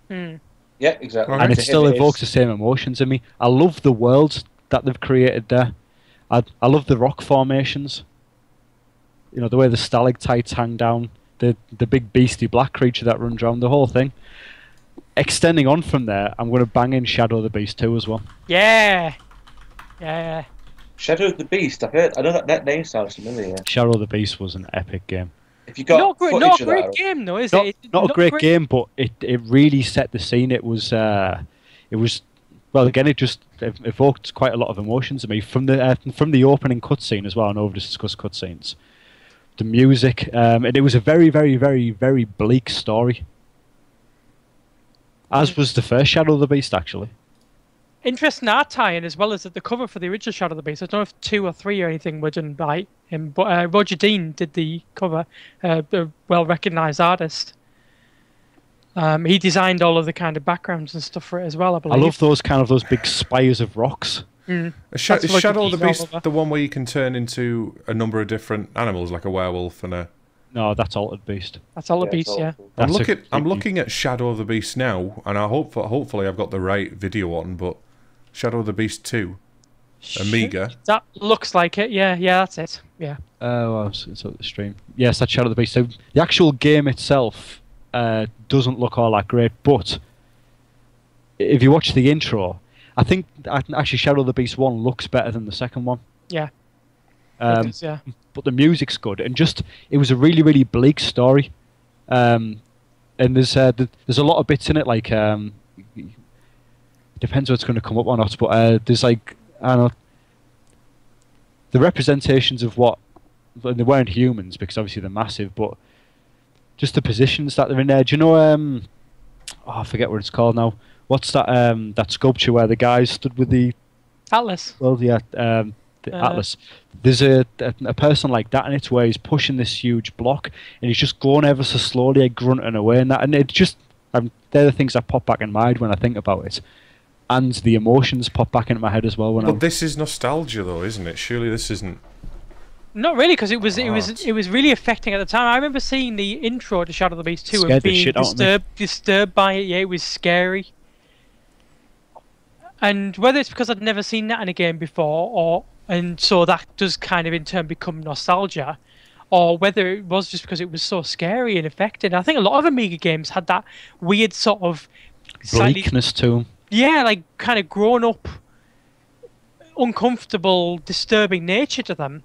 Hmm. Yeah, exactly. Okay. And it To still him is. evokes the same emotions in me. I love the world that they've created there. I, I love the rock formations. You know, the way the stalactites hang down, the, the big beastie black creature that runs around, the whole thing. Extending on from there, I'm going to bang in Shadow of the Beast 2 as well. Yeah. Yeah. Shadow of the Beast. I've heard. I know that that name sounds familiar. Shadow of the Beast was an epic game. If you got not great, not a great that, game though, is not, it? not a great game, but it, it really set the scene. It was uh, it was well again. It just evoked quite a lot of emotions in me from the uh, from the opening cutscene as well. I know we've just discussed cutscenes, the music, um, and it was a very very very very bleak story. As was the first Shadow of the Beast, actually. interesting art tie-in as well as the cover for the original Shadow of the Beast. I don't know if two or three or anything were done by him, but uh, Roger Dean did the cover, uh, a well-recognized artist. Um, he designed all of the kind of backgrounds and stuff for it as well. I believe. I love those kind of those big spires of rocks. Mm. Is Sha- is Shadow of the Beast the one where you can turn into a number of different animals, like a werewolf and a? No, that's Altered Beast. That's Altered the Yeah, beats, it's yeah. I'm That's a looking. I'm completely- looking at Shadow of the Beast now, and I hope hopefully I've got the right video on. But Shadow of the Beast two, Amiga. That looks like it. Yeah, yeah, that's it. Yeah. Oh, well, it's, it's at the stream. Yes, that's Shadow of the Beast. So the actual game itself uh, doesn't look all that great, but if you watch the intro, I think actually Shadow of the Beast one looks better than the second one. Yeah. Um, is, yeah. but the music's good, and just it was a really really bleak story. Um, and there's uh, there's a lot of bits in it, like um, depends what's going to come up or not. But uh, there's like I don't know the representations of what and they weren't humans because obviously they're massive, but just the positions that they're in there. Do you know? Um, oh, I forget what it's called now. What's that? Um, that sculpture where the guys stood with the Atlas. well, yeah, um, the Uh, Atlas. There's a, a a person like that in it's where he's pushing this huge block and he's just going ever so slowly, a grunting away and that, and it just um, they're the things that pop back in my mind when I think about it, and the emotions pop back into my head as well when But I'm. this is nostalgia, though, isn't it? Surely this isn't. Not really, because it was it was it was really affecting at the time. I remember seeing the intro to Shadow of the Beast 2 and being shit out of me. disturbed disturbed by it. Yeah, it was scary. And whether it's because I'd never seen that in a game before, or and so that does kind of in turn become nostalgia, or whether it was just because it was so scary and affecting. I think a lot of Amiga games had that weird sort of slightly bleakness to 'em. yeah, like kind of grown up, uncomfortable, disturbing nature to them.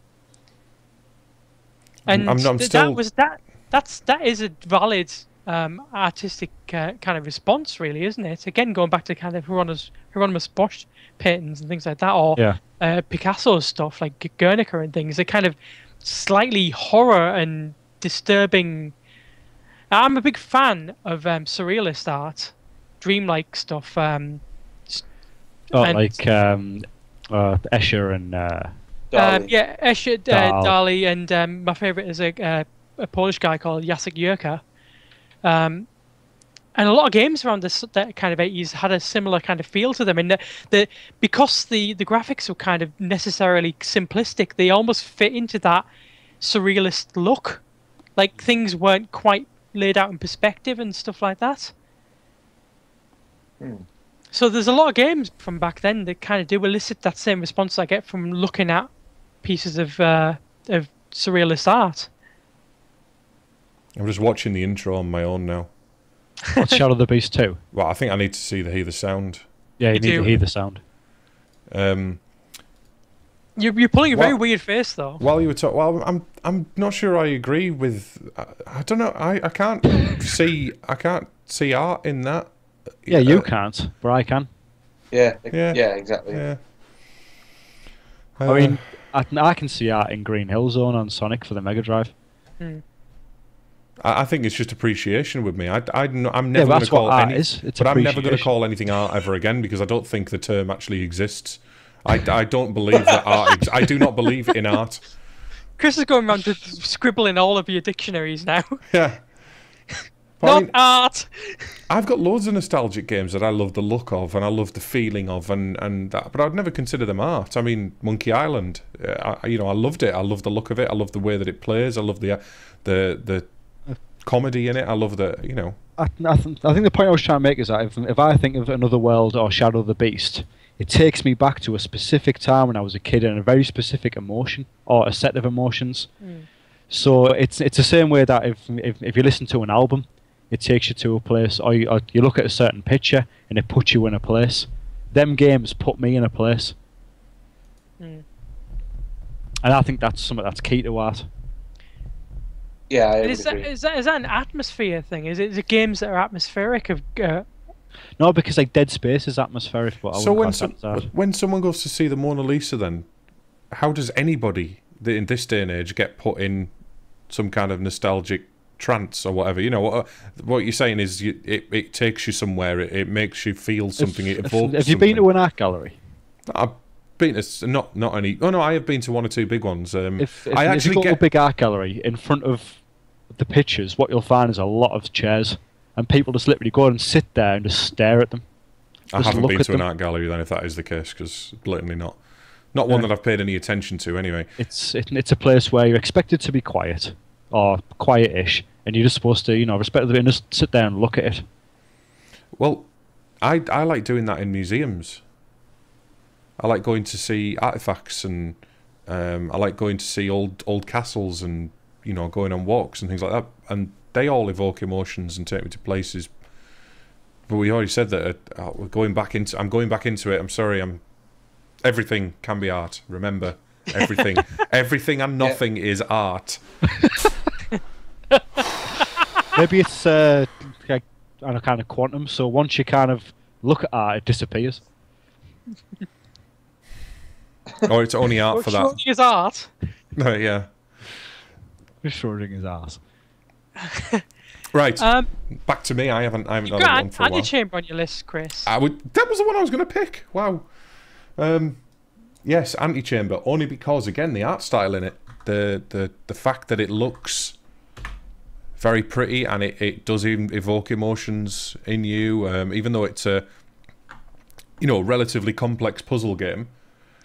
And I'm- I'm th- still- that was that. That's that is a valid um, artistic uh, kind of response, really, isn't it? Again, going back to kind of Hieronymus, Hieronymus Bosch paintings and things like that, or Yeah. uh, Picasso's stuff like Guernica and things. They're kind of slightly horror and disturbing. I'm a big fan of um, surrealist art, dreamlike stuff. Um, Oh, and- like um, uh, Escher and uh, um, yeah, Escher, uh, Dali, and um, my favorite is a, uh, a Polish guy called Jacek Yerka. Um, and a lot of games around this that kind of 80s had a similar kind of feel to them. And the, the because the the graphics were kind of necessarily simplistic, they almost fit into that surrealist look. Like things weren't quite laid out in perspective and stuff like that. Hmm. So there's a lot of games from back then that kind of do elicit that same response I get from looking at pieces of uh, of surrealist art. I'm just watching the intro on my own now. What's Shadow of the Beast 2? Well, I think I need to see the hear the sound. Yeah, you You need do. to hear the sound. Um, You're, you're pulling a very weird face though. while you were talking, well, I'm I'm not sure I agree with. I, I don't know. I, I can't (coughs) see. I can't see art in that. Yeah, you Uh, can't, but I can. yeah, yeah. yeah, exactly. Yeah. I Uh, mean, I, can- I can see art in Green Hill Zone on Sonic for the Mega Drive. I, I think it's just appreciation with me. I, I, am never Yeah, going to that's call what art any, is. It's but I'm never going to call anything art ever again because I don't think the term actually exists. I, I don't believe that art. Ex- I do not believe in art. (laughs) Chris is going around to scribbling all of your dictionaries now. (laughs) Yeah. But I Not mean, art. I've got loads of nostalgic games that I love the look of and I love the feeling of, and and that, but I'd never consider them art. I mean, Monkey Island, uh, I, you know, I loved it. I love the look of it. I love the way that it plays. I love the uh, the the comedy in it. I love the you know. I, I, th- I think the point I was trying to make is that if, if I think of Another World or Shadow of the Beast, it takes me back to a specific time when I was a kid and a very specific emotion or a set of emotions. Mm. So it's it's the same way that if, if if you listen to an album, it takes you to a place, or you, or you look at a certain picture and it puts you in a place. Them games put me in a place, Mm. and I think that's something that's key to art. Yeah, I is that, agree. is that is that an atmosphere thing? Is it, is it games that are atmospheric of uh, No, because like Dead Space is atmospheric, but I so wouldn't when class some, that as art. when someone goes to see the Mona Lisa, then how does anybody in this day and age get put in some kind of nostalgic trance or whatever? You know what? What you're saying is you, it it takes you somewhere. It, it makes you feel something. If- it if- evokes. have you been to an art gallery? I've been to not not any. Oh no, I have been to one or two big ones. Um, If, if, I if you actually go to a big art gallery in front of the pictures, what you'll find is a lot of chairs, and people just literally go and sit there and just stare at them. I haven't look been at to an them. art gallery then, if that is the case, because blatantly not. Not one Yeah. that I've paid any attention to, anyway. It's it, it's a place where you're expected to be quiet or quiet-ish, and you're just supposed to, you know, respect the and just sit there and look at it. Well, I I like doing that in museums. I like going to see artifacts and um, I like going to see old old castles and you know going on walks and things like that. And they all evoke emotions and take me to places. But we already said that uh, we're going back into. I'm going back into it. I'm sorry. I'm. Everything can be art. Remember, everything, (laughs) everything and nothing is art. (laughs) Maybe it's uh, like on a kind of quantum. So once you kind of look at art, it disappears. Or it's only art for that. Shorting is art. (laughs) No, yeah. Schrodinger's ass. (laughs) Right. Um, back to me. I haven't. I haven't done got one for a while. Chamber on your list, Chris. I would. That was the one I was going to pick. Wow. Um, yes, Antichamber. Only because again the art style in it, the the the fact that it looks very pretty and it, it does even evoke emotions in you, um, even though it's a you know relatively complex puzzle game.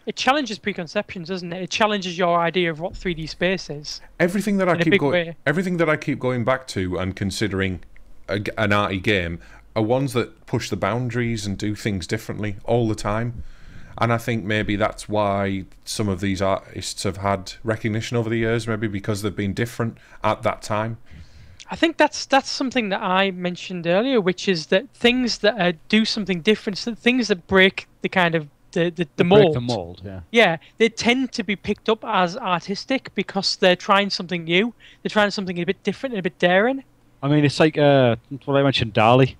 It challenges preconceptions, doesn't it? It challenges your idea of what 3D space is. Everything that I keep going, way. everything that I keep going back to and considering a an arty game are ones that push the boundaries and do things differently all the time. And I think maybe that's why some of these artists have had recognition over the years, maybe because they've been different at that time. I think that's that's something that I mentioned earlier, which is that things that uh, do something different, so things that break the kind of the the, the mold. the mold, yeah. Yeah, they tend to be picked up as artistic because they're trying something new. They're trying something a bit different and a bit daring. I mean, it's like uh, what I mentioned, Dali.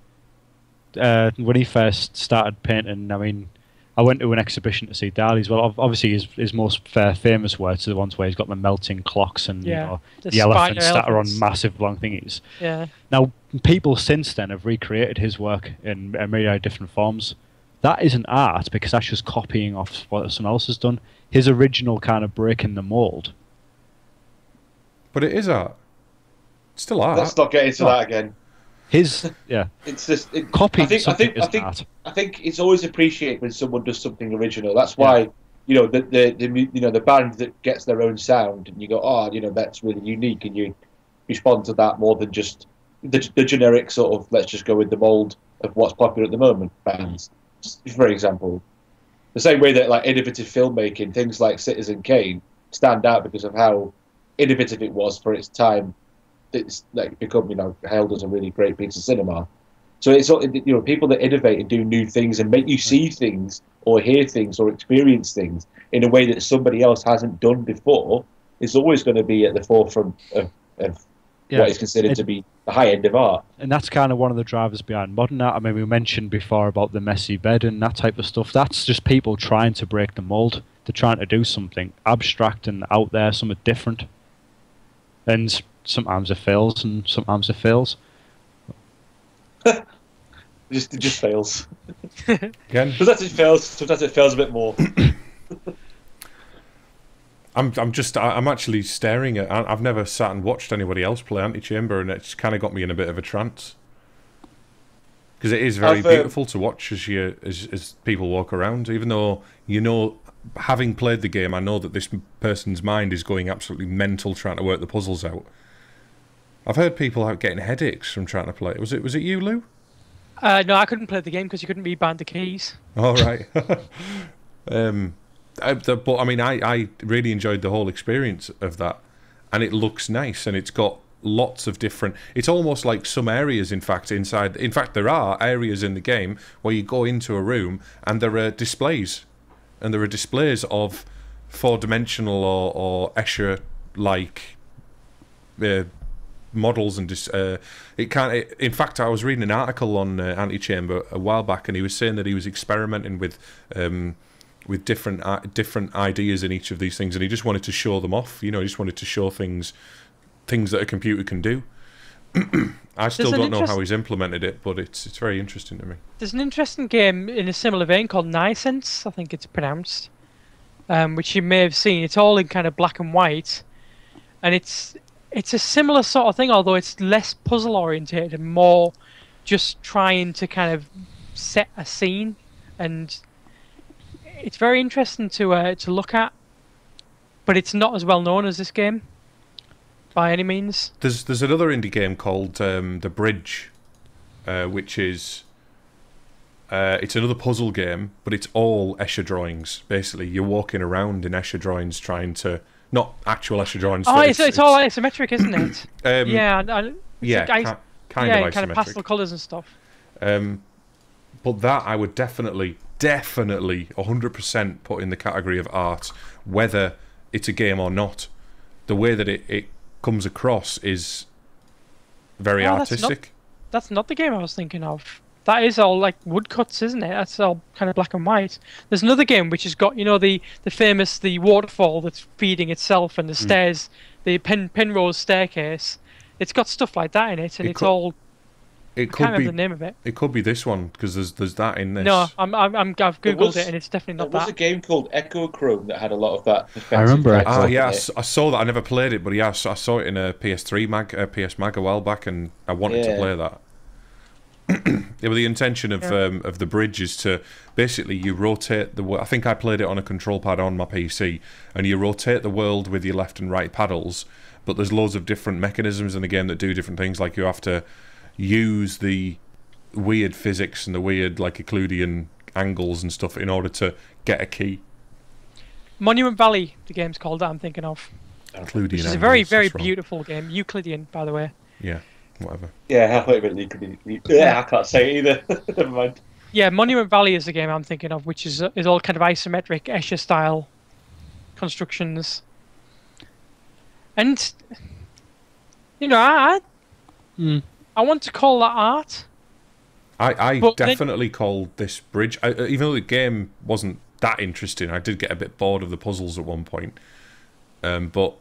Uh, when he first started painting, I mean, I went to an exhibition to see Dali's. Well, obviously, his his most uh, famous works are the ones where he's got the melting clocks and Yeah, you know, the the, elephants spider that are on massive long thingies. Yeah. Now, people since then have recreated his work in a myriad of different forms. That isn't art because that's just copying off what someone else has done. His original kind of breaking the mold. But it is art. It's still art. Let's not get into Oh. that again. His (laughs) yeah, It's just it, copying I think, I think, I think, art. I think it's always appreciated when someone does something original. That's why you know the, the the you know the band that gets their own sound, and you go, oh, you know that's really unique, and you respond to that more than just the, the generic sort of let's just go with the mold of what's popular at the moment bands. For example, the same way that like innovative filmmaking, things like Citizen Kane stand out because of how innovative it was for its time. It's like become you know hailed as a really great piece of cinema. So it's all- you know people that innovate and do new things and make you see mm. things or hear things or experience things in a way that somebody else hasn't done before. Is always going to be at the forefront of, of Yeah, what is considered it- to be the high end of art. and that's kind of one of the drivers behind modern art. I mean, we mentioned before about the messy bed and that type of stuff. That's just people trying to break the mold. They're trying to do something abstract and out there, something different. And sometimes it fails, and sometimes it fails. It (laughs) just it just fails. (laughs) Again, Sometimes it fails. Sometimes it fails a bit more. (coughs) (laughs) I'm I'm just I- I'm actually staring at. I- I've never sat and watched anybody else play Antichamber, and it's kind of got me in a bit of a trance. Because it is very I've, uh, beautiful to watch as you as as people walk around. Even though you know, having played the game, I know that this person's mind is going absolutely mental trying to work the puzzles out. I've heard people out getting headaches from trying to play. it. Was it was it you, Lew? Uh, no, I couldn't play the game because you couldn't rebind the keys. All right. (laughs) um, I, the, but I mean, I, I really enjoyed the whole experience of that, and it looks nice, and it's got lots of different. It's almost like some areas, in fact, inside. In fact, there are areas in the game where you go into a room and there are displays, and there are displays of four-dimensional or or Escher like uh, models and just uh, it can't. It, in fact, I was reading an article on uh, Antichamber a while back, and he was saying that he was experimenting with. Um, with different uh, different ideas in each of these things, and he just wanted to show them off. You know, he just wanted to show things things that a computer can do. (clears throat) I still don't know how he's implemented it, but it's it's very interesting to me. There's an interesting game in a similar vein called NaissanceE, I think it's pronounced, um, which you may have seen. It's all in kind of black and white, and it's it's a similar sort of thing, although it's less puzzle oriented and more just trying to kind of set a scene, and it's very interesting to uh, to look at. But it's not as well known as this game, by any means. There's there's another indie game called um, The Bridge, uh, which is uh, it's another puzzle game, but it's all Escher drawings. Basically, you're walking around in Escher drawings trying to not actual Escher drawings. Oh, but it's, it's, all isometric, isn't it? (clears throat) um, yeah, I, yeah, like ki- ice- kind yeah, of kind of pastel colours and stuff. Um, but that I would definitely, definitely, 100% put in the category of art, whether it's a game or not. The way that it, it comes across is very Oh, that's not- artistic. That's not the game I was thinking of. That is all like woodcuts, isn't it? That's all kind of black and white. There's another game which has got, you know, the the famous the waterfall that's feeding itself and the Hmm. stairs, the Pen Penrose staircase. It's got stuff like that in it, and It it's all. It could be. the name of it. It could be this one because there's there's that in this. No, I'm, I'm, I'm I've There googled was- it, and it's definitely not There not was a that. game called Echochrome that had a lot of that. I remember defensive Echo. Ah, type yeah, I, stuff in s- I saw that. I never played it, but yeah, I saw, I saw it in a PS3 mag, uh, PS Mag a while back, and I wanted to play that. (clears throat) yeah, but the intention of Yeah. um, of the bridge is to basically you rotate the. wo- I think I played it on a control pad on my PC, and you rotate the world with your left and right paddles. But there's loads of different mechanisms in the game that do different things. Like you have to use the weird physics and the weird like Euclidean angles and stuff in order to get a key. Monument Valley, the game's called that I'm thinking of, Euclidean which is a very, very that's wrong. beautiful game. Euclidean, by the way. Yeah, whatever. Yeah, wait a minute. you could- Yeah, I can't say it either. (laughs) Never mind. Yeah, Monument Valley is the game I'm thinking of, which is is all kind of isometric Escher style constructions. And you know, I I, Hmm. I want to call that art. I, I But then- definitely called this bridge, I, uh, even though the game wasn't that interesting. I did get a bit bored of the puzzles at one point, um, but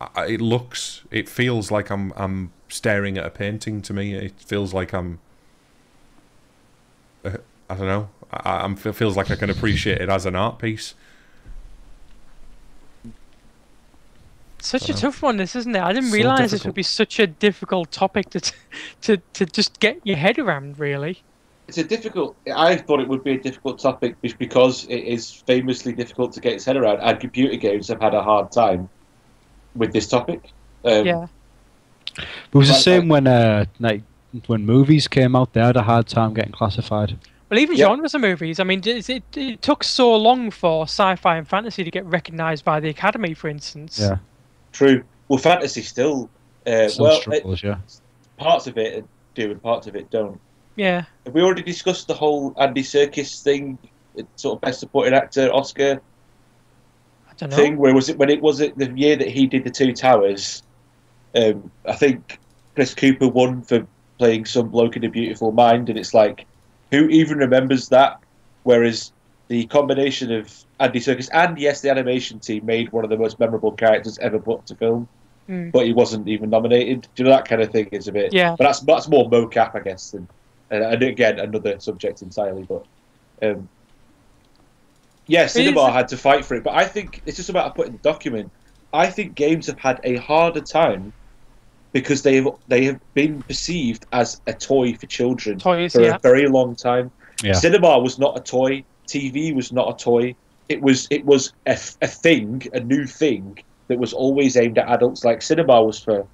I, it looks, it feels like I'm I'm staring at a painting. To me, it feels like I'm. Uh, I don't know. I, I'm it feels like I can appreciate it as an art piece. Such a tough one, this isn't it? I didn't So realize this would be such a difficult topic to t- (laughs) to to just get your head around. Really, It's a difficult. I thought it would be a difficult topic just because it is famously difficult to get its head around, and computer games have had a hard time with this topic. Um, yeah. It was the Like- same when uh, like when movies came out. They had a hard time getting classified. Well, even Yeah. genres of movies. I mean, it, it it took so long for sci-fi and fantasy to get recognised by the Academy, for instance. Yeah, True. Well, fantasy still. Uh, still well, it, struggles. yeah, parts of it do, and parts of it don't. Yeah. Have we already discussed the whole Andy Serkis thing? It's sort of best supporting actor Oscar I don't know. thing. Where was it when it was it the year that he did the Two Towers? Um, I think Chris Cooper won for playing some bloke in a beautiful mind, and it's like, who even remembers that? Whereas the combination of Andy Serkis. and yes, the animation team made one of the most memorable characters ever put to film, Mm. but he wasn't even nominated. Do you know that kind of thing? Is a bit, Yeah. But that's that's more mocap, I guess, than and, and again another subject entirely. But um, yeah, cinema had to fight for it. But I think it's just about putting the document. I think games have had a harder time because they have they have been perceived as a toy for children Toys, for yeah. a very long time. Yeah. Cinema was not a toy. TV was not a toy. It was it was a, a thing, a new thing that was always aimed at adults. Like cinema was for.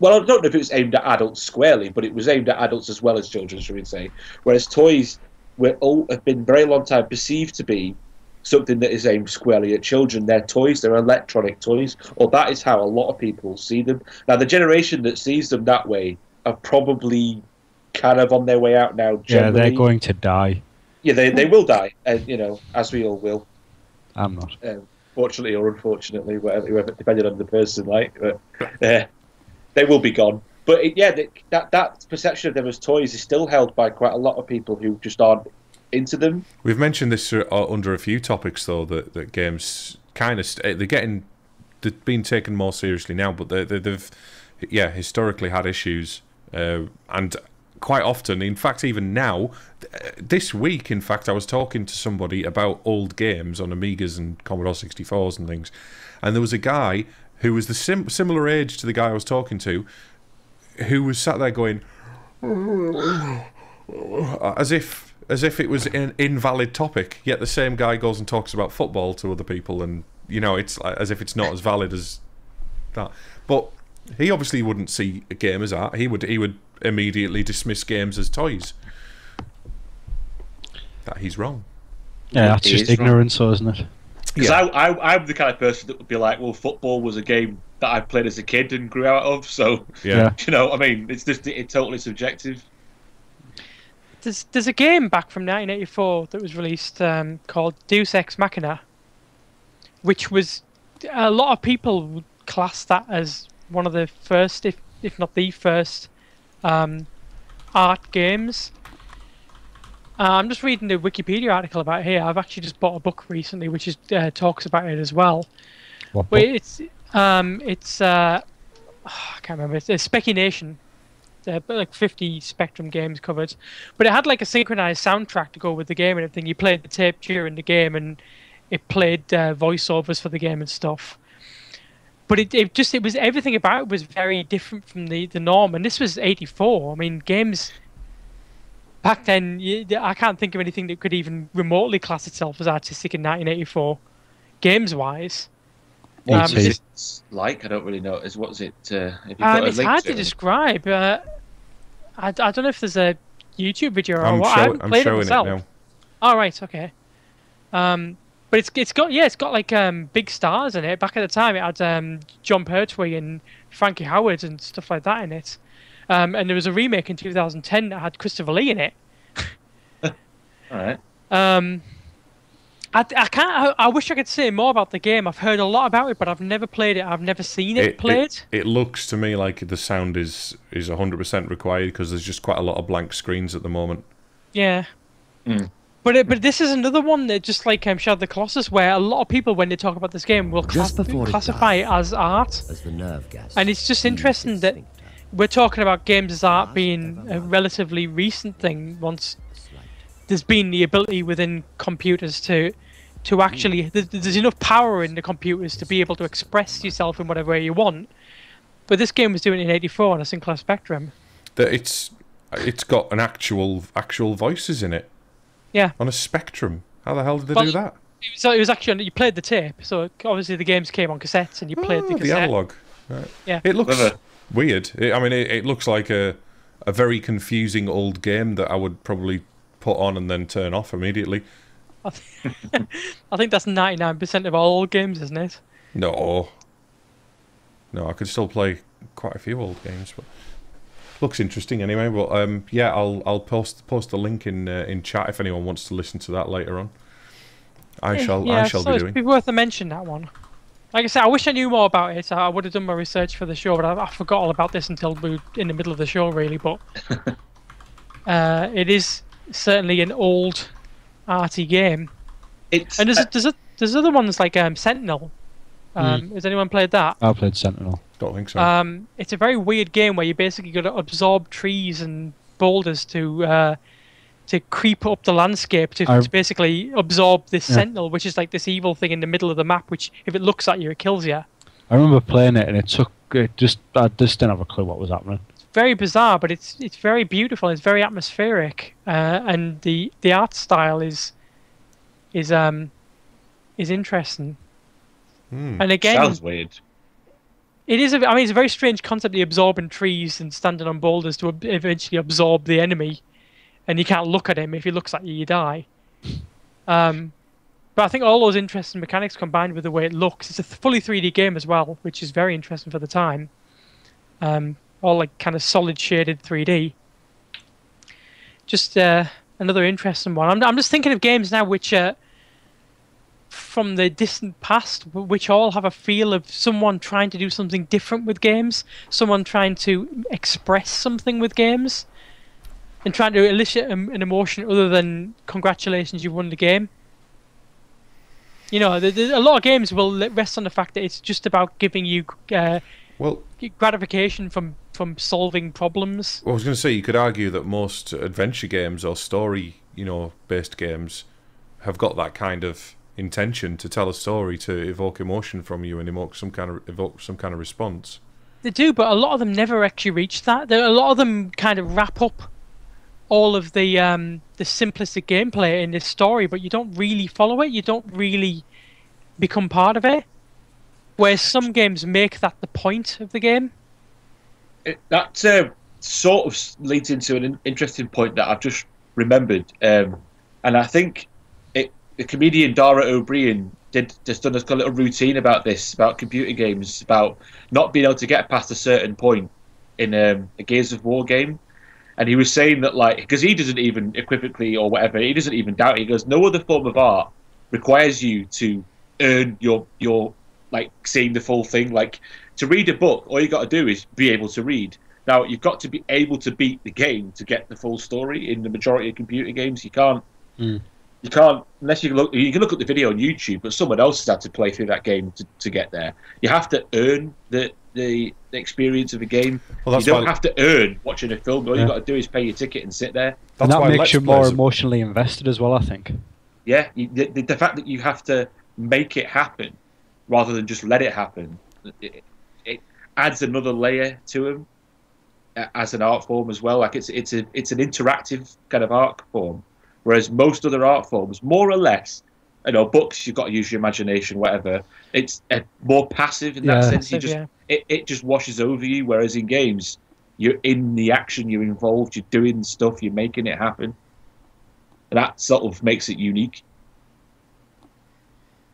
Well, I don't know if it was aimed at adults squarely, but it was aimed at adults as well as children, should we say? Whereas toys were all have been very long time perceived to be something that is aimed squarely at children. They're toys, they're electronic toys, or that is how a lot of people see them. Now, the generation that sees them that way are probably kind of on their way out now. yeah, they're going to die. Yeah, they, they will die, and you know, as we all will. I'm not. Um, fortunately or unfortunately, whatever, whoever, depending on the person, like, but uh, they will be gone. But it, yeah, the, that that perception of them as toys is still held by quite a lot of people who just aren't into them. We've mentioned this uh, under a few topics, though, that, that games kind of st- they're getting they're being taken more seriously now, but they, they, they've yeah historically had issues, uh, and quite often, in fact, even now, th- uh, this week, in fact, I was talking to somebody about old games on Amigas and Commodore 64s and things, and there was a guy who was the sim- similar age to the guy I was talking to, who was sat there going (sniffs) as if as if it was an invalid topic. Yet the same guy goes and talks about football to other people, and you know, it's as if it's not as valid as that. But he obviously wouldn't see a game as art. He would he would immediately dismiss games as toys. That he's wrong. Yeah, that's It just is wrong. ignorance, though, isn't it? Because Yeah. I, I, I'm the kind of person that would be like, well, football was a game that I played as a kid and grew out of, so Yeah. (laughs) you know, I mean, it's just it's totally subjective. There's there's a game back from 1984 that was released um, called Deus Ex Machina, which was a lot of people would class that as one of the first, if if not the first, um, art games. Uh, I'm just reading the Wikipedia article about it here. I've actually just bought a book recently, which is uh, talks about it as well. What But book? it's um, it's uh, I can't remember. It's, it's Speculation. Uh, like 50 Spectrum games covered, but it had like a synchronized soundtrack to go with the game and everything. You played the tape during the game, and it played uh, voiceovers for the game and stuff. But it, it just it was everything about it was very different from the the norm. And this was 84. I mean, games back then, you, I can't think of anything that could even remotely class itself as artistic in 1984, games wise. What Um, was it like? I don't really know. Is what was it? Uh, have you got Um, a it's link hard to to it? describe. Uh, I, I don't know if there's a YouTube video or I'm, what. I haven't I'm played it showing it myself. now. All right, okay. Um, but it's it's got yeah, it's got like um big stars in it. Back at the time, it had um Jon Pertwee and Frankie Howerd and stuff like that in it. Um, and there was a remake in 2010 that had Christopher Lee in it. (laughs) All right. Um, I, I can't. I, I wish I could say more about the game. I've heard a lot about it, but I've never played it. I've never seen it, played. It, it looks to me like the sound is is 100% required because there's just quite a lot of blank screens at the moment. Yeah. Mm. But it, but this is another one that just like um, Shadow of the Colossus, where a lot of people when they talk about this game will Just class- before it classify it as art. as the nerve gas. And it's just interesting that. We're talking about games as art being a relatively recent thing. Once there's been the ability within computers to to actually there's, there's enough power in the computers to be able to express yourself in whatever way you want. But this game was doing it in '84 on a Sinclair Spectrum. That it's it's got an actual actual voices in it Yeah. on a Spectrum. How the hell did they Well, do that? So it was actually you played the tape. So obviously the games came on cassettes and you played Oh, the ah, the analog. Right. Yeah. It looks Clever. weird. It, I mean, it, it looks like a a very confusing old game that I would probably put on and then turn off immediately. I (laughs) think that's 99% of all games, isn't it? No, no, I could still play quite a few old games, but looks interesting anyway. But um, yeah, I'll I'll post post the link in uh, in chat if anyone wants to listen to that later on. I shall yeah, I shall so be it's doing. be worth a mention that one. Like I said, I wish I knew more about it. I would have done my research for the show, but I, I forgot all about this until we were in the middle of the show, really. But (laughs) uh, it is certainly an old, arty game. It's And there's uh, there's a, there's other ones like um, Sentinel. Um, Has anyone played that? I played Sentinel. Don't think so. Um, it's a very weird game where you basically got to absorb trees and boulders to uh, to creep up the landscape to, I- to basically absorb this Yeah. sentinel, which is like this evil thing in the middle of the map. Which, if it looks at you, it kills you. I remember playing it, and it took it just I just didn't have a clue what was happening. It's very bizarre, but it's it's very beautiful. It's very atmospheric, uh, and the the art style is is um is interesting. Hmm. And again, sounds weird. It is. A, I mean, it's a very strange concept. The absorbing trees and standing on boulders to eventually absorb the enemy, and you can't look at him. If he looks at you, you die. Um, but I think all those interesting mechanics combined with the way it looks, it's a fully 3D game as well, which is very interesting for the time. Um, all like kind of solid shaded 3D. Just uh, another interesting one. I'm, I'm just thinking of games now which, uh, from the distant past, which all have a feel of someone trying to do something different with games, someone trying to express something with games, and trying to elicit an emotion other than "congratulations, you won the game." You know, a lot of games will rest on the fact that it's just about giving you uh, Well, gratification from from solving problems. I was going to say you could argue that most adventure games or story, you know, based games have got that kind of intention to tell a story to evoke emotion from you and evoke some kind of evoke some kind of response. They do, but a lot of them never actually reach that. There, a lot of them kind of wrap up all of the um, the simplistic gameplay in this story, but you don't really follow it. You don't really become part of it. Whereas some games make that the point of the game. it, that uh, sort of leads into an interesting point that I've just remembered, um, and I think it, the comedian Dara Ó Briain did just done a little routine about this, about computer games, about not being able to get past a certain point in um, a Gears of War game. And he was saying that, like, because he doesn't even equivocally or whatever, he doesn't even doubt. It. He goes, no other form of art requires you to earn your your like seeing the full thing. Like to read a book, all you got to do is be able to read. Now you've got to be able to beat the game to get the full story. In the majority of computer games, you can't. Mm. You can't unless you look. You can look at the video on YouTube, but someone else has had to play through that game to, to get there. You have to earn the the, the experience of a game. Well, that's you don't why have to earn watching a film. All Yeah. you got to do is pay your ticket and sit there. that's and that why makes you more Plays- emotionally invested as well. I think. Yeah, you, the, the fact that you have to make it happen rather than just let it happen, it, it adds another layer to them as an art form as well. Like it's it's a it's an interactive kind of art form, whereas most other art forms, more or less, you know, books you've got to use your imagination, whatever. It's uh, more passive in that Yeah. sense. You just yeah. it, it just washes over you. Whereas in games, you're in the action, you're involved, you're doing stuff, you're making it happen. And that sort of makes it unique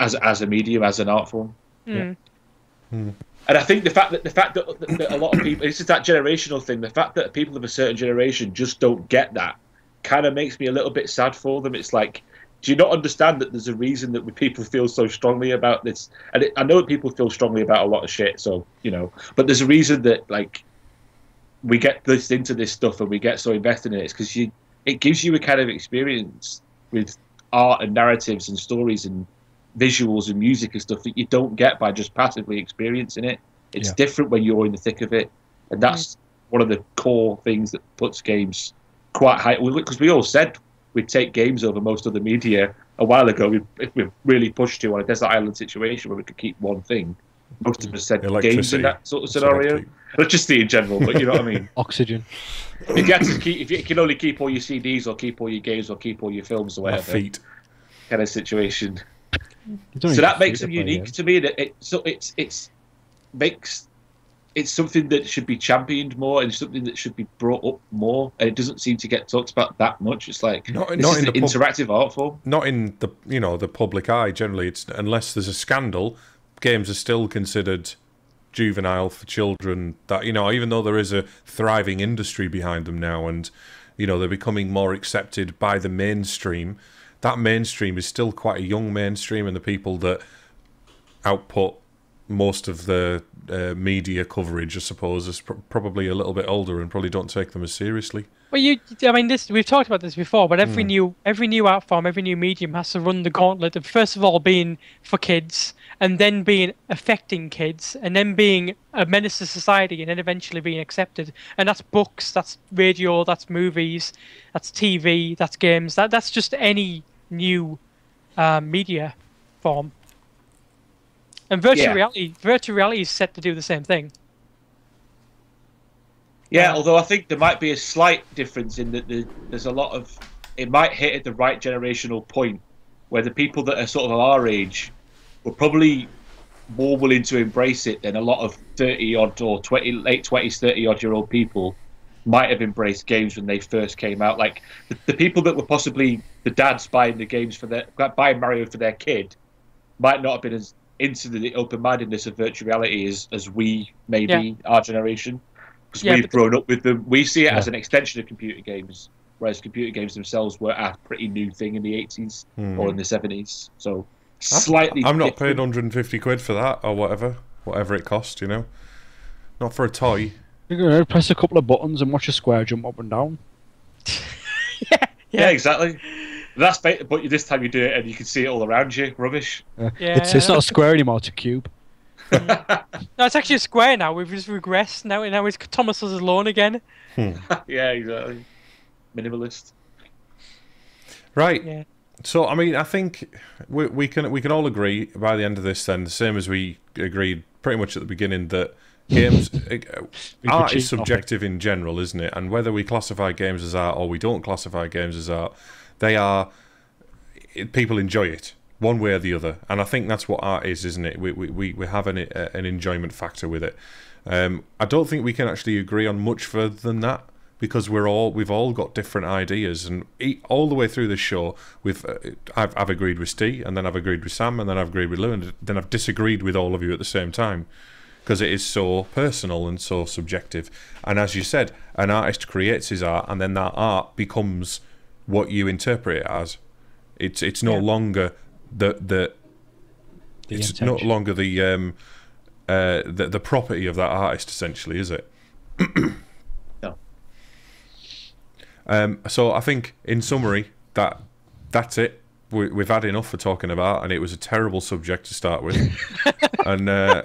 as as a medium, as an art form. Mm. And I think the fact that the fact that, that, that a lot of people, it's just that generational thing. The fact that people of a certain generation just don't get that kind of makes me a little bit sad for them. It's like, do you not understand that there's a reason that we- people feel so strongly about this? And it, I know that people feel strongly about a lot of shit, so you know, but there's a reason that like we get this into this stuff and we get so invested in it. It's because you, it gives you a kind of experience with art and narratives and stories and visuals and music and stuff that you don't get by just passively experiencing it. It's Yeah. different when you're in the thick of it, and that's mm. one of the core things that puts games quite high. Because we all said we'd take games over most other media a while ago. We, if we really pushed to on a desert island situation where we could keep one thing, most of us said games in that sort of scenario. Electric. Electricity in general, but you know what I mean. (laughs) Oxygen. if you had to keep, if you can only keep all your CDs or keep all your games or keep all your films or My whatever feet. kind of situation so that makes them unique to me. That it so it's it's makes it's something that should be championed more and something that should be brought up more. And it doesn't seem to get talked about that much. It's like Not- not in an the pub- interactive art form. Not in the you know the public eye. Generally, it's unless there's a scandal, games are still considered juvenile for children. That you know, even though there is a thriving industry behind them now, and you know they're becoming more accepted by the mainstream. That mainstream is still quite a young mainstream, and the people that output most of the uh, media coverage, I suppose, is pr- probably a little bit older and probably don't take them as seriously. Well, you, I mean, this we've talked about this before, but every new every new art form, every new medium has to run the gauntlet of first of all being for kids, and then being affecting kids, and then being a menace to society, and then eventually being accepted. And that's books, that's radio, that's movies, that's TV, that's games. That that's just any new uh, media form. And virtual Yeah. reality, virtual reality is set to do the same thing. Yeah, Yeah. although I think there might be a slight difference in that the, there's a lot of it might hit at the right generational point where the people that are sort of our age were probably more willing to embrace it than a lot of 30 odd or 20 late 20s 30 odd year old people might have embraced games when they first came out like the, the people that were possibly the dads buying the games for their buying mario for their kid might not have been as into the open-mindedness of virtual reality as, as we maybe our generation because Yeah, we've but- grown up with them we see it as an extension of computer games whereas computer games themselves were a pretty new thing in the 80s Hmm. or in the 70s so slightly. I'm not paying 150 quid for that or whatever, whatever it costs. You know, not for a toy. You can press a couple of buttons and watch a square jump up and down. (laughs) Yeah, exactly. That's ba- but this time you do it and you can see it all around you. Rubbish. Uh, Yeah. It's, it's not a square anymore, it's a cube. (laughs) No, it's actually a square now. We've just regressed. Now, now it's Thomas Was Alone again. (laughs) yeah, exactly. Minimalist. Right. Yeah. So I mean, I think we, we can we can all agree by the end of this, then the same as we agreed pretty much at the beginning that games (laughs) uh, art is subjective in general, isn't it? And whether we classify games as art or we don't classify games as art, they are people enjoy it one way or the other, and I think that's what art is, isn't it? We we we, have an uh, an enjoyment factor with it. Um, I don't think we can actually agree on much further than that because we're all we've all got different ideas, and all the way through the show, we've uh, I've I've agreed with Steve, and then I've agreed with Sam, and then I've agreed with Lew, and then I've disagreed with all of you at the same time because it is so personal and so subjective. And as you said, an artist creates his art, and then that art becomes what you interpret it as. It's it's no Yeah. longer the the The it's intention. no longer the um uh the the property of that artist essentially, is it? (coughs) No. Um, so I think, in summary, that that's it. We, we've had enough for talking about, and it was a terrible subject to start with. (laughs) and uh,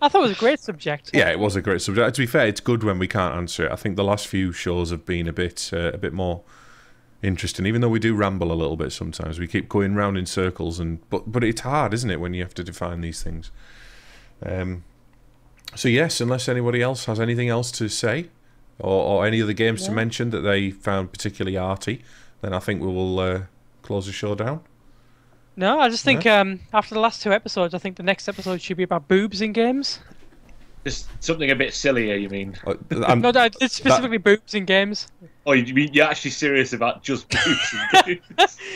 I thought it was a great subject. yeah, it was a great subject. To be fair, it's good when we can't answer it. I think the last few shows have been a bit uh, a bit more interesting, even though we do ramble a little bit sometimes. We keep going round in circles, and but but it's hard, isn't it, when you have to define these things. Um. So yes, unless anybody else has anything else to say, or, or any other games to mention that they found particularly arty, then I think we will uh, close the show down. No, I just think um, after the last two episodes, I think the next episode should be about boobs in games. Just something a bit sillier, you mean? Uh, I'm- No, no, it's specifically boobs in games. Oh, you mean you're actually serious about just boobs and games? (laughs)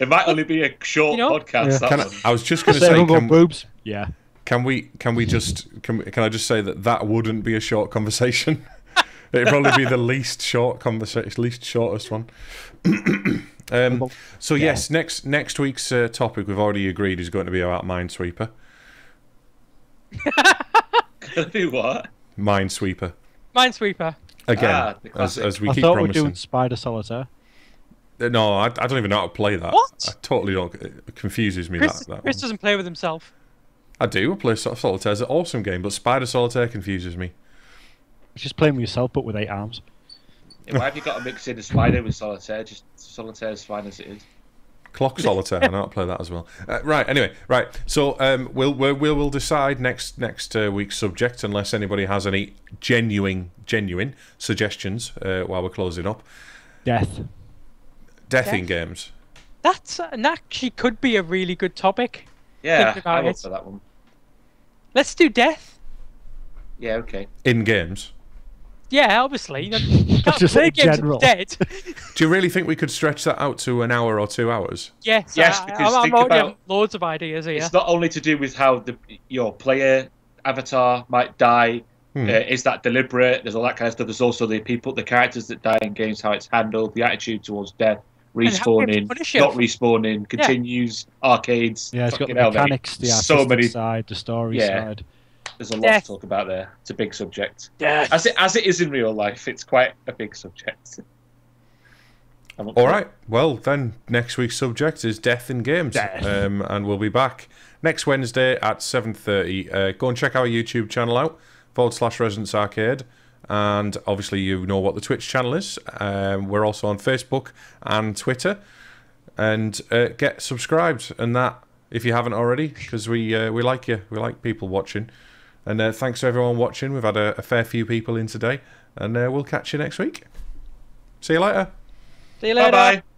It might only be a short You know- podcast. Yeah. That can I. I was just going to Say say, everyone can, boobs. Yeah. Can we can we just can, can I just say that that wouldn't be a short conversation? (laughs) It'd probably be the least short conversation, least shortest one. (clears throat) um, so yes, next next week's uh, topic we've already agreed is going to be about Minesweeper. (laughs) (laughs) do what? Minesweeper Minesweeper. again, Ah, the as, classic. as we I keep thought we were promising. doing Spider Solitaire. Uh, No, I, I don't even know how to play that. What? I totally don't. It confuses me. Chris, that, that Chris one. doesn't play with himself. I do. I play Solitaire. It's an awesome game, but Spider Solitaire confuses me. It's just playing with yourself, but with eight arms. Why have you got to mix in a spider with solitaire? Just solitaire is fine as it is. Clock Solitaire. I know how to play that as well. Uh, right. Anyway. Right. So um, we'll we'll we'll we'll decide next next uh, week's subject unless anybody has any genuine genuine suggestions uh, while we're closing up. Death. Death in games. That's uh, and actually could be a really good topic. Yeah, I'm for that one. Let's do death. Yeah, okay. In games. Yeah, obviously. You, know, (laughs) you can't Just play in games general. dead. (laughs) Do you really think we could stretch that out to an hour or two hours? yes. Yes, I, because I'm, think I'm already about- having loads of ideas here. It's not only to do with how the your player avatar might die. Hmm. Uh, is that deliberate? There's all that kind of stuff. There's also the people, the characters that die in games, how it's handled, the attitude towards death, how we have to respawning, punish it. not respawning, continues, arcades. Yeah, it's got the hell, mate. mechanics, the So artistic many- side, the story Yeah. side. There's a lot Death. to talk about there. It's a big subject. Death. As it as it is in real life, it's quite a big subject. (laughs) I'm All for it. right. Well, then next week's subject is death in games, Death. Um, and we'll be back next Wednesday at seven thirty. Uh, go and check our YouTube channel out forward slash Resonance Arcade, and obviously you know what the Twitch channel is. Um, we're also on Facebook and Twitter, and uh, get subscribed and that if you haven't already, because we uh, we like you, we like people watching. And uh, thanks to everyone watching. We've had a, a fair few people in today, and uh, we'll catch you next week. See you later. See you Bye later. bye.